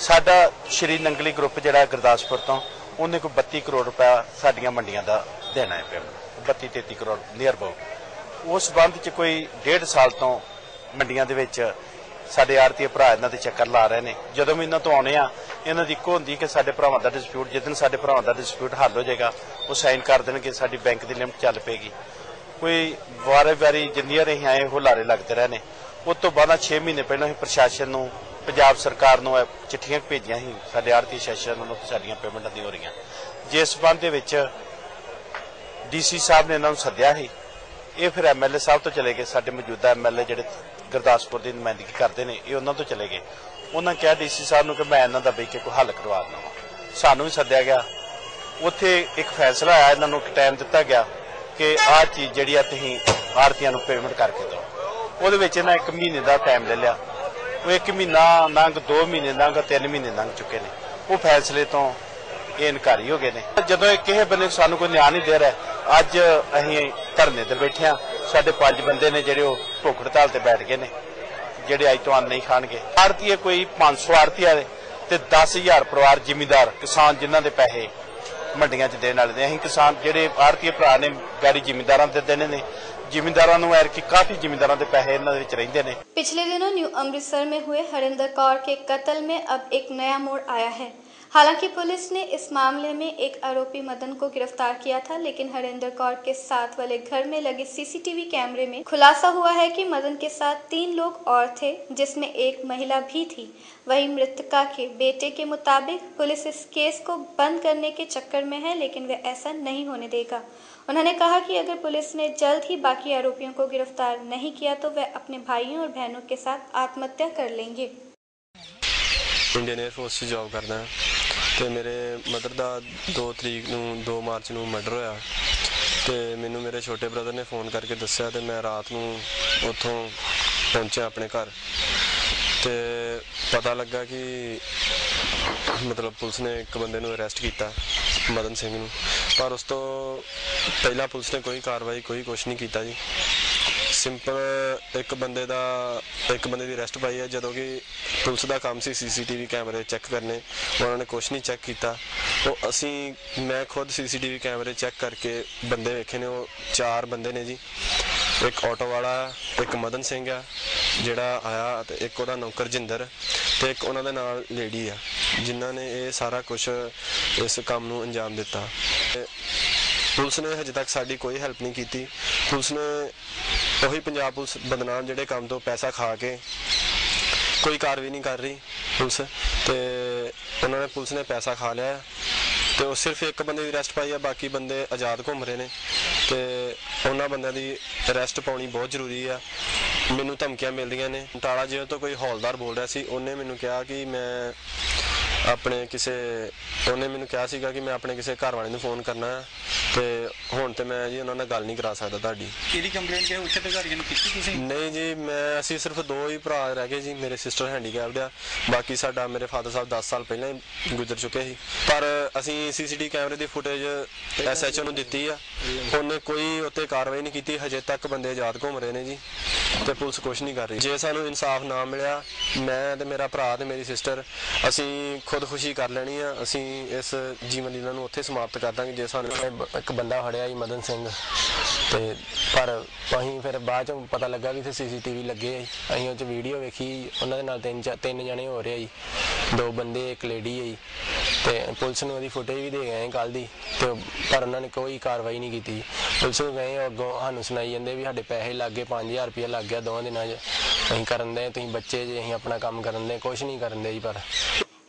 ਸਾਡਾ ਸ਼੍ਰੀ ਨੰਗਲੀ ਗਰੁੱਪ ਜਿਹੜਾ ਗੁਰਦਾਸਪੁਰ ਤੋਂ, ਉਹਨੇ ਕੋਈ 32 ਕਰੋੜ ਰੁਪਇਆ ਸਾਡੀਆਂ ਮੰਡੀਆਂ ਦਾ ਦੇਣਾ ਹੈ ਪੇਮੈਂਟ 32 33 ਕਰੋੜ ਨੀਅਰ ਅਬਾਊਟ ਉਸ ਸੰਬੰਧ ਚ ਕੋਈ ਡੇਢ ਸਾਲ ਤੋਂ ਮੰਡੀਆਂ ਦੇ ਵਿੱਚ ਸਾਡੇ ਆਰਤੀ ਭਰਾ ਇਹਨਾਂ ਦੇ ਚੱਕਰ ਲਾ ਰਹੇ ਨੇ। ਜਦੋਂ ਵੀ ਇਹਨਾਂ ਤੋਂ ਆਉਣੇ ਆ, ਇਹਨਾਂ ਦੀ ਇੱਕੋ ਹੁੰਦੀ ਕਿ ਸਾਡੇ ਭਰਾਵਾਂ ਦਾ ਡਿਸਪਿਊਟ ਜਿੱਦਨ ਸਾਡੇ ਭਰਾਵਾਂ ਦਾ ਡਿਸਪਿਊਟ ਹੱਲ ਹੋ ਜਾਏਗਾ, ਉਹ ਸਾਈਨ ਕਰ ਦੇਣਗੇ, ਸਾਡੀ ਬੈਂਕ ਦੀ ਲਿਮਟ ਚੱਲ ਪਏਗੀ। ਕੋਈ ਵਾਰੇ ਵਾਰੀ ਜਿੰਨੀਆਂ ਰਹੀਆਂ ਆਏ ਉਹ ਲਾਰੇ ਲੱਗਦੇ ਰਹੇ ਨੇ। ਉਸ ਤੋਂ ਬਾਅਦ 6 ਮਹੀਨੇ ਪਹਿਲਾਂ ਹੀ ਪ੍ਰਸ਼ਾਸਨ ਨੂੰ, ਪੰਜਾਬ ਸਰਕਾਰ ਨੂੰ ਚਿੱਠੀਆਂ ਭੇਜੀਆਂ ਸੀ, ਸਾਡੇ ਆਰਤੀ ਸੈਸ਼ਨ ਨੂੰ ਸਾਡੀਆਂ ਪੇਮੈਂਟਾਂ ਨਹੀਂ ਹੋ ਰਹੀਆਂ। ਜਿਸ ਸੰਬੰਧ ਦੇ ਵਿੱਚ ਡੀਸੀ ਸਾਹਿਬ ਨੇ ਇਹਨਾਂ ਨੂੰ ਸੱਦਿਆ ਸੀ। ਇਹ ਫਿਰ ਐਮਐਲਏ ਸਾਹਿਬ ਤੋਂ ਚਲੇ ਗਏ, ਸਾਡੇ ਮੌਜੂਦਾ ਐਮਐਲਏ ਜਿਹੜੇ ਗੁਰਦਾਸਪੁਰ ਦੀ ਨੁਮਾਇੰਦਗੀ ਕਰਦੇ ਨੇ, ਇਹ ਉਹਨਾਂ ਤੋਂ ਚਲੇ ਗਏ। ਉਹਨਾਂ ਕਿਹਾ, ਡੀਸੀ ਸਾਹਿਬ ਨੂੰ ਕਿ ਮੈਂ ਇਹਨਾਂ ਦਾ ਬਈ ਕੇ ਕੋਈ ਹੱਲ ਕਰਵਾ ਦਵਾਂ। ਸਾਨੂੰ ਵੀ ਸੱਦਿਆ ਗਿਆ। ਉੱਥੇ ਇੱਕ ਫੈਸਲਾ ਆਇਆ, ਇਹਨਾਂ ਨੂੰ ਟਾਈਮ ਦਿੱਤਾ ਗਿਆ ਕਿ ਆਹ ਚੀਜ਼ ਜਿਹੜੀ ਆ ਤੁਸੀਂ ਆਰਤੀਆਂ ਨੂੰ ਪੇਮੈਂਟ ਕਰਕੇ ਦਿਓ। ਉਹਦੇ ਵਿੱਚ ਇਹਨਾਂ ਇੱਕ ਮਹੀਨੇ ਦਾ ਟਾਈਮ ਲੈ ਲਿਆ। ਉਹ ਇੱਕ ਮਹੀਨਾ ਲੰਘ, ਦੋ ਮਹੀਨੇ ਲੰਘ, ਤਿੰਨ ਮਹੀਨੇ ਲੰਘ ਚੁੱਕੇ ਨੇ। ਉਹ ਫੈਸਲੇ ਤੋਂ ਇਹ ਇਨਕਾਰੀ ਹੋ ਗਏ ਨੇ। ਜਦੋਂ ਇਹ ਕਿਸੇ ਬੰਦੇ ਸਾਨੂੰ ਕੋਈ ਨਿਆਂ ਨਹੀਂ ਦੇ ਰਿਹਾ, ਅੱਜ ਅਸੀਂ ਧਰਨੇ ਤੇ ਬੈਠੇ ਆ ਸਾਡੇ ਪੰਜ ਬੰਦੇ ਨੇ ਜਿਹੜੇ ਉਹ ਭੁੱਖ ਹੜਤਾਲ ਤੇ ਬੈਠ ਗਏ ਨੇ ਜਿਹੜੇ ਅੱਜ ਤੋਂ ਅੰਨ ਨਹੀਂ ਖਾਣਗੇ ਆੜਤੀਏ ਕੋਈ 500 ਆੜਤੀ ਵਾਲੇ ਤੇ 10000 ਪਰਿਵਾਰ ਜ਼ਿਮੀਂਦਾਰ ਕਿਸਾਨ ਜਿਨ੍ਹਾਂ ਦੇ ਪੈਸੇ ਮੰਡੀਆਂ 'ਚ ਦੇਣ ਵਾਲੇ ਨੇ ਅਸੀਂ ਕਿਸਾਨ ਜਿਹੜੇ ਆੜਤੀਏ ਭਰਾ ਨੇ ਗੈਰੀ ਜ਼ਿਮੀਂਦਾਰਾਂ ਦੇ ਦੇਣੇ ਨੇ ਜ਼ਿਮੀਂਦਾਰਾਂ ਨੂੰ ਐਰ ਕਿ ਕਾਫੀ ਜ਼ਿਮੀਂਦਾਰਾਂ ਦੇ ਪੈਸੇ ਇਹਨਾਂ ਦੇ ਵਿੱਚ ਰਹਿੰਦੇ ਨੇ पिछले दिनों न्यू अमृतसर में हुए हरिंदर कौर के कत्ल में अब एक नया मोड़ आया है हालाँकि पुलिस ने इस मामले में एक आरोपी मदन को गिरफ़्तार किया था, लेकिन हरिंदर कौर के साथ वाले घर में लगे सीसीटीवी कैमरे में खुलासा हुआ है कि मदन के साथ तीन लोग और थे, जिसमें एक महिला भी थी। वहीं मृतका के बेटे के मुताबिक पुलिस इस केस को बंद करने के चक्कर में है, लेकिन वह ऐसा नहीं होने देगा। उन्होंने कहा कि अगर पुलिस ने जल्द ही बाकी आरोपियों को गिरफ़्तार नहीं किया तो वह अपने भाइयों और बहनों के साथ आत्महत्या कर लेंगे। इंडियन एयरफोर्स से जॉब करना है। ਤੇ ਮੇਰੇ ਮਦਰ ਦਾ 2 ਤਰੀਕ ਨੂੰ 2 ਮਾਰਚ ਨੂੰ ਮਰਡਰ ਹੋਇਆ। ਤੇ ਮੈਨੂੰ ਮੇਰੇ ਛੋਟੇ ਬ੍ਰਦਰ ਨੇ ਫੋਨ ਕਰਕੇ ਦੱਸਿਆ ਤੇ ਮੈਂ ਰਾਤ ਨੂੰ ਉੱਥੋਂ ਪਹੁੰਚਿਆ ਆਪਣੇ ਘਰ। ਤੇ ਪਤਾ ਲੱਗਾ ਕਿ ਮਤਲਬ ਪੁਲਿਸ ਨੇ ਇੱਕ ਬੰਦੇ ਨੂੰ ਅਰੈਸਟ ਕੀਤਾ, ਮਦਨ ਸਿੰਘ ਨੂੰ। ਪਰ ਉਸ ਤੋਂ ਪਹਿਲਾਂ ਪੁਲਿਸ ਨੇ ਕੋਈ ਕਾਰਵਾਈ, ਕੋਈ ਕੁਛ ਨਹੀਂ ਕੀਤਾ ਜੀ। ਸਿੰਪਲ ਇੱਕ ਬੰਦੇ ਦਾ, ਇੱਕ ਬੰਦੇ ਦੀ ਅਰੈਸਟ ਪਾਈ ਹੈ, ਜਦੋਂ ਕਿ ਪੁਲਿਸ ਦਾ ਕੰਮ ਸੀ ਸੀਸੀਟੀਵੀ ਕੈਮਰੇ ਚੈੱਕ ਕਰਨੇ, ਉਹਨਾਂ ਨੇ ਕੁਛ ਨਹੀਂ ਚੈੱਕ ਕੀਤਾ। ਉਹ ਅਸੀਂ, ਮੈਂ ਖੁਦ ਸੀਸੀਟੀਵੀ ਕੈਮਰੇ ਚੈੱਕ ਕਰਕੇ ਬੰਦੇ ਵੇਖੇ ਨੇ, ਉਹ ਚਾਰ ਬੰਦੇ ਨੇ ਜੀ। ਇੱਕ ਆਟੋ ਵਾਲਾ, ਇੱਕ ਮਦਨ ਸਿੰਘ ਆ, ਜਿਹੜਾ ਆਇਆ ਤੇ ਇੱਕ ਉਹਦਾ ਨੌਕਰ ਜਿੰਦਰ ਤੇ ਇੱਕ ਉਹਨਾਂ ਦੇ ਨਾਲ ਲੇਡੀ ਆ, ਜਿਨ੍ਹਾਂ ਨੇ ਇਹ ਸਾਰਾ ਕੁਝ ਇਸ ਕੰਮ ਨੂੰ ਅੰਜਾਮ ਦਿੱਤਾ। ਤੇ ਪੁਲਿਸ ਨੇ ਹਜੇ ਤੱਕ ਸਾਡੀ ਕੋਈ ਹੈਲਪ ਨਹੀਂ ਕੀਤੀ। ਪੁਲਿਸ ਨੇ ਉਹੀ ਪੰਜਾਬ ਪੁਲਿਸ ਬਦਨਾਮ ਜਿਹੜੇ ਕੰਮ ਤੋਂ ਪੈਸਾ ਖਾ ਕੇ ਕੋਈ ਕਾਰਵਾਈ ਨਹੀਂ ਕਰ ਰਹੀ ਪੁਲਿਸ ਤੇ ਉਹਨਾਂ ਨੇ ਪੁਲਿਸ ਨੇ ਪੈਸਾ ਖਾ ਲਿਆ ਤੇ ਉਹ ਸਿਰਫ ਇੱਕ ਬੰਦੇ ਦੀ ਅਰੈਸਟ ਪਾਈ ਆ, ਬਾਕੀ ਬੰਦੇ ਆਜ਼ਾਦ ਘੁੰਮ ਰਹੇ ਨੇ ਤੇ ਉਹਨਾਂ ਬੰਦਿਆਂ ਦੀ ਅਰੈਸਟ ਪਾਉਣੀ ਬਹੁਤ ਜ਼ਰੂਰੀ ਆ। ਮੈਨੂੰ ਧਮਕੀਆਂ ਮਿਲਦੀਆਂ ਨੇ। ਟਾਲਾ ਜੇਲ੍ਹ ਤੋਂ ਕੋਈ ਹੌਲਦਾਰ ਬੋਲ ਰਿਹਾ ਸੀ, ਉਹਨੇ ਮੈਨੂੰ ਕਿਹਾ ਕਿ ਮੈਂ ਆਪਣੇ ਕਿਸੇ ਉਹਨੇ ਮੈਨੂੰ ਕਿਹਾ ਸੀਗਾ ਕਿ ਮੈਂ ਆਪਣੇ ਕਿਸੇ ਘਰ ਵਾਲੇ ਨੂੰ ਫੋਨ ਕਰਨਾ ਹੈ ਤੇ ਹੁਣ ਤੇ ਮੈਂ ਜੀ ਉਹਨਾਂ ਨਾਲ ਗੱਲ ਨਹੀਂ ਕਰਾ ਸਕਦਾ ਤੁਹਾਡੀ। ਕਿਹੜੀ ਕੰਪਲੇਂਟ ਕਿ ਉੱਚ ਅਧਿਕਾਰੀਆਂ ਨੂੰ ਕੀਤੀ ਤੁਸੀਂ? ਨਹੀਂ ਜੀ ਮੈਂ ਅਸੀਂ ਸਿਰਫ ਦੋ ਹੀ ਭਰਾ ਰਹਿ ਗਏ ਜੀ ਮੇਰੇ ਸਿਸਟਰ ਹੈਂਡੀਕੈਪਡ ਆ। ਬਾਕੀ ਸਾਡਾ ਮੇਰੇ ਫਾਦਰ ਸਾਹਿਬ 10 ਸਾਲ ਪਹਿਲਾਂ ਹੀ ਗੁਜ਼ਰ ਚੁੱਕੇ ਸੀ। ਪਰ ਅਸੀਂ ਸੀਸੀਟੀ ਕੈਮਰੇ ਦੀ ਫੁਟੇਜ ਐਸਐਚਓ ਨੂੰ ਦਿੱਤੀ ਆ। ਉਹਨੇ ਕੋਈ ਉੱਤੇ ਕਾਰਵਾਈ ਨਹੀਂ ਕੀਤੀ ਹਜੇ ਤੱਕ ਬੰਦੇ ਆਜ਼ਾਦ ਘੁੰਮ ਰਹੇ ਨੇ ਜੀ। ਤੇ ਪੁਲਿਸ ਕੁਝ ਨਹੀਂ ਕਰ ਰਹੀ। ਜੇ ਸਾਨੂੰ ਇਨਸਾਫ ਨਾ ਮਿਲਿਆ, ਮੈਂ ਤੇ ਮੇਰਾ ਭਰਾ ਤੇ ਮੇਰੀ ਸਿਸਟਰ ਅਸੀਂ ਖੁਦਕੁਸ਼ੀ ਕਰ ਲੈਣੀ ਆ। ਅਸੀਂ ਇਸ ਜੀਵਨ ਲੀਲਾ ਨੂੰ ਉੱਥੇ ਸਮਾਪਤ ਕਰ ਦਾਂਗੇ, ਜੇ ਸਾਨੂੰ ਇੱਕ ਬੰਦਾ ਫੜਿਆ ਜੀ, ਮਦਨ ਸਿੰਘ। ਤੇ ਪਰ ਅਸੀਂ ਫਿਰ ਬਾਅਦ ਚ ਪਤਾ ਲੱਗਾ ਵੀ ਇੱਥੇ ਸੀਸੀਟੀਵੀ ਲੱਗੇ ਆ ਅਸੀਂ ਉਹ ਚ ਵੀਡੀਓ ਵੇਖੀ ਉਹਨਾਂ ਦੇ ਨਾਲ ਤਿੰਨ ਤਿੰਨ ਜਣੇ ਹੋ ਰਹੇ ਆ ਜੀ। ਦੋ ਬੰਦੇ, ਇੱਕ ਲੇਡੀ ਹੈ ਜੀ। ਤੇ ਪੁਲਿਸ ਨੂੰ ਉਹਦੀ ਫੁਟੇਜ ਵੀ ਦੇ ਗਏ ਕੱਲ ਦੀ, ਤੇ ਪਰ ਉਹਨਾਂ ਨੇ ਕੋਈ ਕਾਰਵਾਈ ਨਹੀਂ ਕੀਤੀ ਪੁਲਿਸ ਨੂੰ ਗਏ ਅੱਗੋਂ ਸਾਨੂੰ ਸੁਣਾਈ ਜਾਂਦੇ ਵੀ ਸਾਡੇ ਪੈਸੇ ਲੱਗ ਗਏ 5000 ਰੁਪਏ ਲੱਗ ਗਿਆ ਦੋਵਾਂ ਦਿਨਾਂ 'ਚ ਅਸੀਂ ਕਰਨ ਦੇ ਤੁਸੀਂ ਬੱਚੇ ਜੇ ਅਸੀਂ ਆਪਣਾ ਕੰਮ ਕਰਨ ਦੇ ਕੁਝ ਨਹੀਂ ਕਰਨ ਦੇ ਜੀ ਪਰ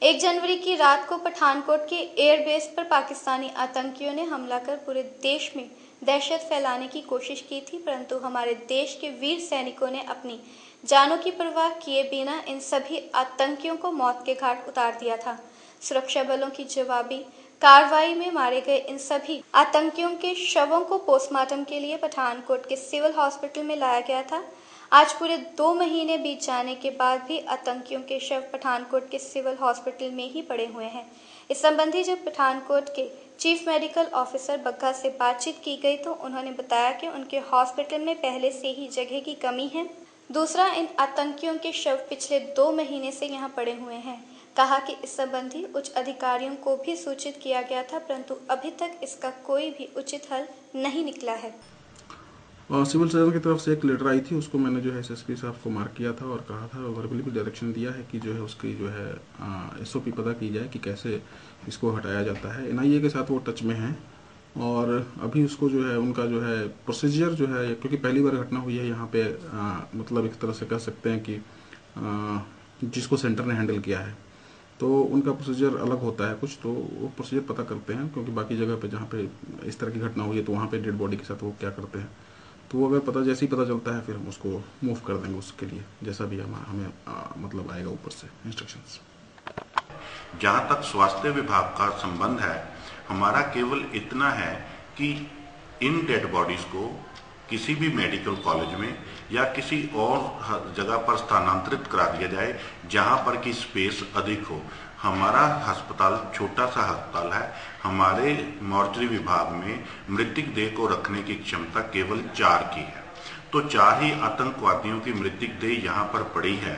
एक जनवरी की रात को पठानकोट के एयरबेस पर पाकिस्तानी आतंकियों ने हमला कर पूरे देश में दहशत फैलाने की कोशिश की थी परंतु हमारे देश के वीर सैनिकों ने अपनी जानों की परवाह किए बिना इन सभी आतंकियों को मौत के घाट उतार दिया था सुरक्षा बलों की जवाबी कार्रवाई में मारे गए इन सभी आतंकियों के शवों को पोस्टमार्टम के लिए पठानकोट के सिविल हॉस्पिटल में लाया गया था आज पूरे दो महीने बीत जाने के बाद भी आतंकियों के शव पठानकोट के सिविल हॉस्पिटल में ही पड़े हुए हैं। इस संबंधी जब पठानकोट के चीफ मेडिकल ऑफिसर बग्गा से बातचीत की गई तो उन्होंने बताया कि उनके हॉस्पिटल में पहले से ही जगह की कमी है। दूसरा, इन आतंकियों के शव पिछले दो महीने से यहाँ पड़े हुए हैं। कहा कि इस संबंधी उच्च अधिकारियों को भी सूचित किया गया था, परंतु अभी तक इसका कोई भी उचित हल नहीं निकला है। और सिविल सर्जन की तरफ़ से एक लेटर आई थी उसको मैंने जो है एसएसपी साहब को मार्क किया था और कहा था वर्बली बिल्कुल डायरेक्शन दिया है कि जो है उसकी जो है एसओपी पता की जाए कि कैसे इसको हटाया जाता है। एनआईए के साथ वो टच में है और अभी उसको जो है उनका जो है प्रोसीजर जो है क्योंकि पहली बार घटना हुई है यहाँ पे आ, मतलब एक तरह से कह सकते हैं कि आ, जिसको सेंटर ने हैंडल किया है। तो उनका प्रोसीजर अलग होता है कुछ तो वो प्रोसीजर पता करते हैं क्योंकि बाकी जगह पे जहाँ पे इस तरह की घटना हुई है तो वहाँ पे डेड बॉडी के साथ वो क्या करते हैं। तो वो अगर पता जैसे ही पता चलता है फिर हम उसको मूव कर देंगे उसके लिए जैसा भी हम हमें आ, मतलब आएगा ऊपर से इंस्ट्रक्शंस जहाँ तक स्वास्थ्य विभाग का संबंध है हमारा केवल इतना है कि इन डेड बॉडीज को किसी भी मेडिकल कॉलेज में या किसी और जगह पर स्थानांतरित करा दिया जाए जहाँ पर की स्पेस अधिक हो। हमारा अस्पताल छोटा सा अस्पताल है। हमारे मॉर्चरी विभाग में मृतिक देह को रखने की क्षमता केवल चार की है। तो चार ही आतंकवादियों की मृतिक देह यहाँ पर पड़ी है।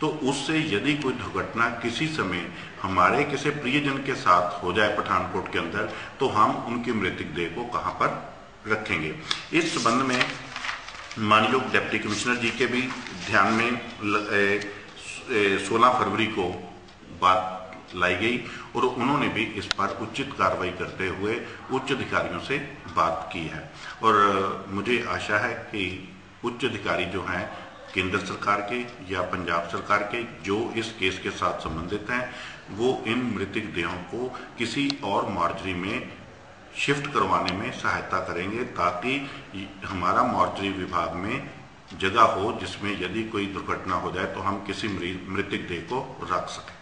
तो उससे यदि कोई दुर्घटना किसी समय हमारे किसी प्रियजन के साथ हो जाए पठानकोट के अंदर तो हम उनकी मृतिक देह को कहाँ पर रखेंगे? इस संबंध में मानयोग डिप्टी कमिश्नर जी के भी ध्यान में सोलह फरवरी को बात लाई गई और उन्होंने भी इस पर उचित कार्रवाई करते हुए उच्च अधिकारियों से बात की है। और मुझे आशा है कि उच्च अधिकारी जो हैं, केंद्र सरकार के या पंजाब सरकार के, जो इस केस के साथ संबंधित हैं, वो इन मृतक देहों को किसी और मार्जरी में शिफ्ट करवाने में सहायता करेंगे ताकि हमारा मॉर्चरी विभाग में जगह हो जिसमें यदि कोई दुर्घटना हो जाए तो हम किसी मृतक देह को रख सकें।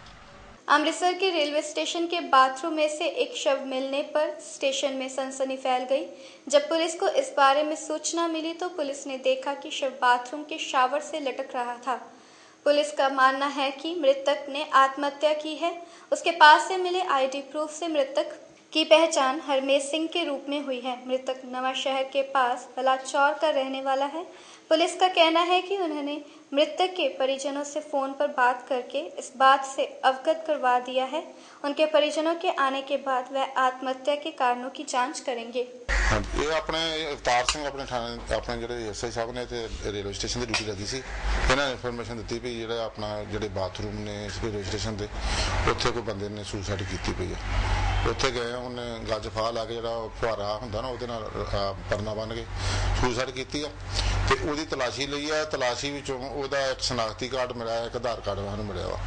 अमृतसर के रेलवे स्टेशन के बाथरूम में से एक शव मिलने पर स्टेशन में सनसनी फैल गई। जब पुलिस को इस बारे में सूचना मिली तो पुलिस ने देखा कि शव बाथरूम के शावर से लटक रहा था। पुलिस का मानना है कि मृतक ने आत्महत्या की है। उसके पास से मिले आईडी प्रूफ से मृतक की पहचान हरमेश सिंह के रूप में हुई है। मृतक नवा शहर के पास बलाचौर का रहने वाला है। पुलिस का कहना है कि उन्होंने मृतक के परिजनों से फोन पर बात करके इस बात से अवगत करवा दिया है उनके परिजनों के आने के बाद वह आत्महत्या के कारणों की जांच करेंगे ਇਹ ਆਪਣੇ ਅਵਤਾਰ ਸਿੰਘ ਆਪਣੇ ਥਾਣੇ ਆਪਣੇ ਜਿਹੜੇ ਐਸਆਈ ਸਾਹਿਬ ਨੇ ਤੇ ਰੇਲਵੇ ਸਟੇਸ਼ਨ ਦੀ ਡਿਊਟੀ ਲੱਗੀ ਸੀ ਇਹਨਾਂ ਨੇ ਇਨਫੋਰਮੇਸ਼ਨ ਦਿੱਤੀ ਵੀ ਜਿਹੜਾ ਆਪਣਾ ਜਿਹੜੇ ਬਾਥਰੂਮ ਨੇ ਇਸ ਰੇਲਵੇ ਸਟੇਸ਼ਨ ਦੇ ਉੱਥੇ ਕੋਈ ਬੰਦੇ ਨੇ ਸੁਸਾਈਡ ਕੀਤੀ ਪਈ ਆ ਉੱਥੇ ਗਏ, ਉਹਨੇ ਗੱਲ ਲਾ ਕੇ ਜਿਹੜਾ ਫੁਹਾਰਾ ਹੁੰਦਾ ਨਾ, ਉਹਦੇ ਨਾਲ ਪਰਨਾ ਬੰਨ ਕੇ ਸੁਸਾਈਡ ਕੀਤੀ ਆ। ਤੇ ਉਹਦੀ ਤਲਾਸ਼ੀ ਲਈ ਆ, ਤਲਾਸ਼ੀ ਵਿੱਚੋਂ ਉਹਦਾ ਇੱਕ ਸ਼ਨਾਖਤੀ ਕਾਰਡ ਮਿਲਿਆ, ਇੱਕ ਆਧਾਰ ਕਾਰਡ ਸਾਨੂੰ ਮਿਲਿਆ ਵਾ।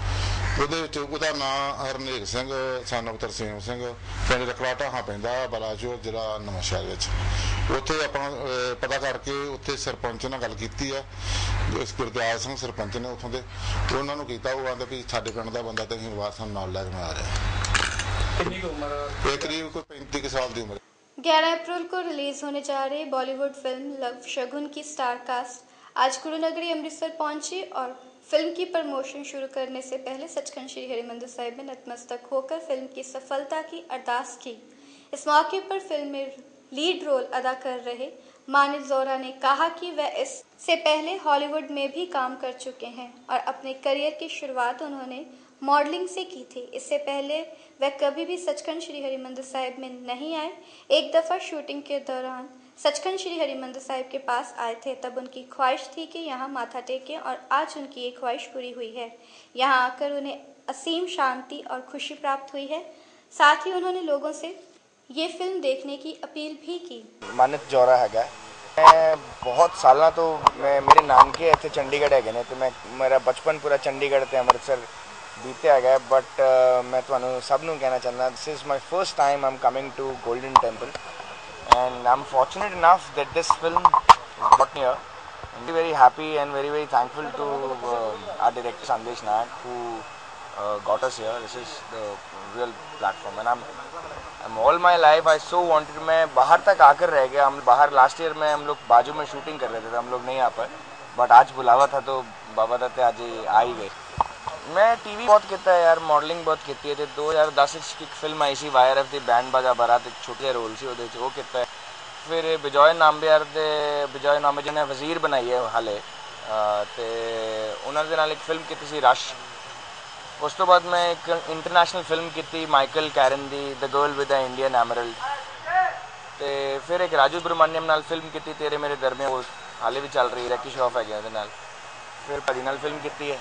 ਉਹਦੇ ਵਿੱਚ ਉਹਦਾ ਨਾਮ ਹਰਨੇਕ ਸਿੰਘ ਸਨ of ਤਰਸੇਮ ਸਿੰਘ, ਪਿੰਡ ਰਕਲਾਟਾ ਹਾਂ ਪੈਂਦਾ, ਬਲਾਚੌਰ ਜ਼ਿਲ੍ਹਾ ਨਵਾਂ ਸ਼ਹਿਰ ਵਿੱਚ। ਉੱਥੇ ਆਪਾਂ ਪਤਾ ਕਰਕੇ ਉੱਥੇ ਸਰਪੰਚ ਨਾਲ ਗੱਲ ਕੀਤੀ ਆ। ਇਸ ਗੁਰਦਿਆਲ ਸਿੰਘ ਸਰਪੰਚ ਨੇ ਉੱਥੋਂ ਦੇ, ਉਹਨਾਂ ਨੂੰ ਕੀਤਾ, ਉਹ ਆਂਦਾ ਵੀ ਸਾਡੇ ਪਿੰਡ ਦਾ ਬੰਦਾ ਤੇ ਅਸੀਂ ਵਾਰ ਸਾਨੂੰ ਨਾਲ ਲੈ ਕੇ ਆ ਰਿਹਾ। ग्यारह अप्रैल को रिलीज़ होने जा रही बॉलीवुड फ़िल्म लव शगुन की स्टार कास्ट। आज गुरुनगरी अमृतसर पहुँची और फ़िल्म की प्रमोशन शुरू करने से पहले सचखंड श्री हरिमंदिर साहिब में नतमस्तक होकर फ़िल्म की सफलता की अरदास की। इस मौके पर फ़िल्म में लीड रोल अदा कर रहे मानिक जोरा ने कहा कि वह इससे पहले हॉलीवुड में भी काम कर चुके हैं और अपने करियर की शुरुआत उन्होंने मॉडलिंग से की थी। इससे पहले वह कभी भी सचखंड श्री हरिमंदिर साहिब में नहीं आए। एक दफ़ा शूटिंग के दौरान सचखंड श्री हरिमंदिर साहिब के पास आए थे, तब उनकी ख्वाहिश थी कि यहाँ माथा टेकें और आज उनकी ये ख्वाहिश पूरी हुई है। यहाँ आकर उन्हें असीम शांति और खुशी प्राप्त हुई है। साथ ही उन्होंने लोगों से ये फ़िल्म देखने की अपील भी की। मानत जौरा है मैं बहुत साल तो मैं, मेरे नाम के ऐसे चंडीगढ़ है ने तो मैं, मेरा बचपन पूरा चंडीगढ़ थे अमृतसर ਬੀਤਿਆ ਹੈਗਾ ਬਟ ਮੈਂ ਤੁਹਾਨੂੰ ਸਭ ਨੂੰ ਕਹਿਣਾ ਚਾਹੁੰਦਾ this is my first time I'm coming to Golden Temple and I'm fortunate enough that this film brought me here I'm very happy and very very thankful to uh, our director Sandesh Nayak who uh, got us here this is the real platform and I'm I'm all my life I so wanted मैं बाहर तक आकर रह गया हम बाहर लास्ट ईयर में हम लोग बाजू में शूटिंग कर रहे थे तो हम लोग नहीं आ पाए बट आज बुलावा था तो बाबा दत्ते आज आ ही गए ਮੈਂ ਟੀਵੀ ਬਹੁਤ ਕੀਤਾ ਯਾਰ ਮਾਡਲਿੰਗ ਬਹੁਤ ਕੀਤੀ ਹੈ ਤੇ 2010 ਵਿੱਚ ਇੱਕ ਫਿਲਮ ਆਈ ਸੀ ਵਾਇਰ ਆਫ ਦੀ ਬੈਂਡ ਬਾਜਾ ਬਾਰਾਤ ਇੱਕ ਛੋਟੇ ਜਿਹਾ ਰੋਲ ਸੀ ਉਹਦੇ ਵਿੱਚ, ਉਹ ਕੀਤਾ ਹੈ। ਫਿਰ ਬਿਜੋਏ ਨਾਮਬਿਆਰ ਦੇ, ਬਿਜੋਏ ਨਾਮੇ ਜਿਹਨੇ ਵਜ਼ੀਰ ਬਣਾਈ ਹੈ ਹਾਲੇ, ਅਹ, ਤੇ ਉਹਨਾਂ ਦੇ ਨਾਲ ਇੱਕ ਫਿਲਮ ਕੀਤੀ ਸੀ ਰਸ਼। ਉਸ ਤੋਂ ਬਾਅਦ ਮੈਂ ਇੱਕ ਇੰਟਰਨੈਸ਼ਨਲ ਫਿਲਮ ਕੀਤੀ Michael Karen the the girl with the Indian emerald ਤੇ ਫਿਰ ਇੱਕ ਰਾਜੂ ਬ੍ਰਹਮਣਿਅਮ ਨਾਲ ਫਿਲਮ ਕੀਤੀ, ਤੇਰੇ ਮੇਰੇ ਦਰਮਿਆਨ। ਉਹ ਹਾਲੇ ਵੀ ਚੱਲ ਰਹੀ ਹੈ ਰੈਕੀ ਸ਼ੌਫ ਹੈਗੇ ਉਹਦੇ ਨਾਲ। ਫਿਰ ਭਾਜੀ ਨਾਲ ਫਿਲਮ ਕੀਤੀ ਹੈ।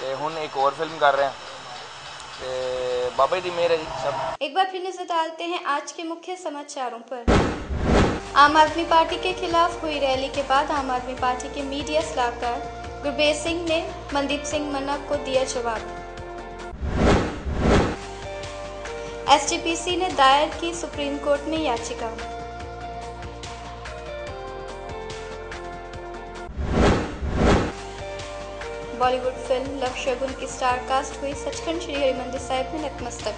ਤੇ ਹੁਣ ਇੱਕ ਹੋਰ ਫਿਲਮ ਕਰ ਰਹੇ ਹਾਂ ਤੇ ਬਾਬਾ ਜੀ ਦੀ ਮਿਹਰ ਹੈ ਜੀ ਸਭ एक बार फिर नजर डालते हैं आज के मुख्य समाचारों पर आम आदमी पार्टी के खिलाफ हुई रैली के बाद आम आदमी पार्टी के मीडिया सलाहकार गुरबेज सिंह ने मनदीप सिंह मन्ना को दिया जवाब एसटीपीसी ने दायर की सुप्रीम कोर्ट में याचिका बॉलीवुड फ़िल्म लव शगुन की स्टार कास्ट हुई सचखंड श्री हरिमंदिर साहिब में नतमस्तक।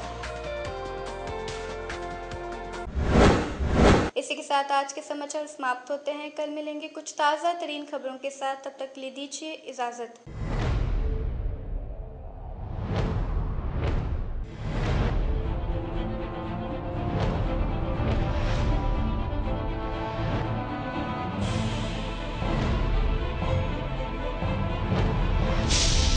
इसी के साथ आज के समाचार समाप्त होते हैं। कल मिलेंगे कुछ ताज़ा तरीन खबरों के साथ। तब तक ले दीजिए इजाज़त।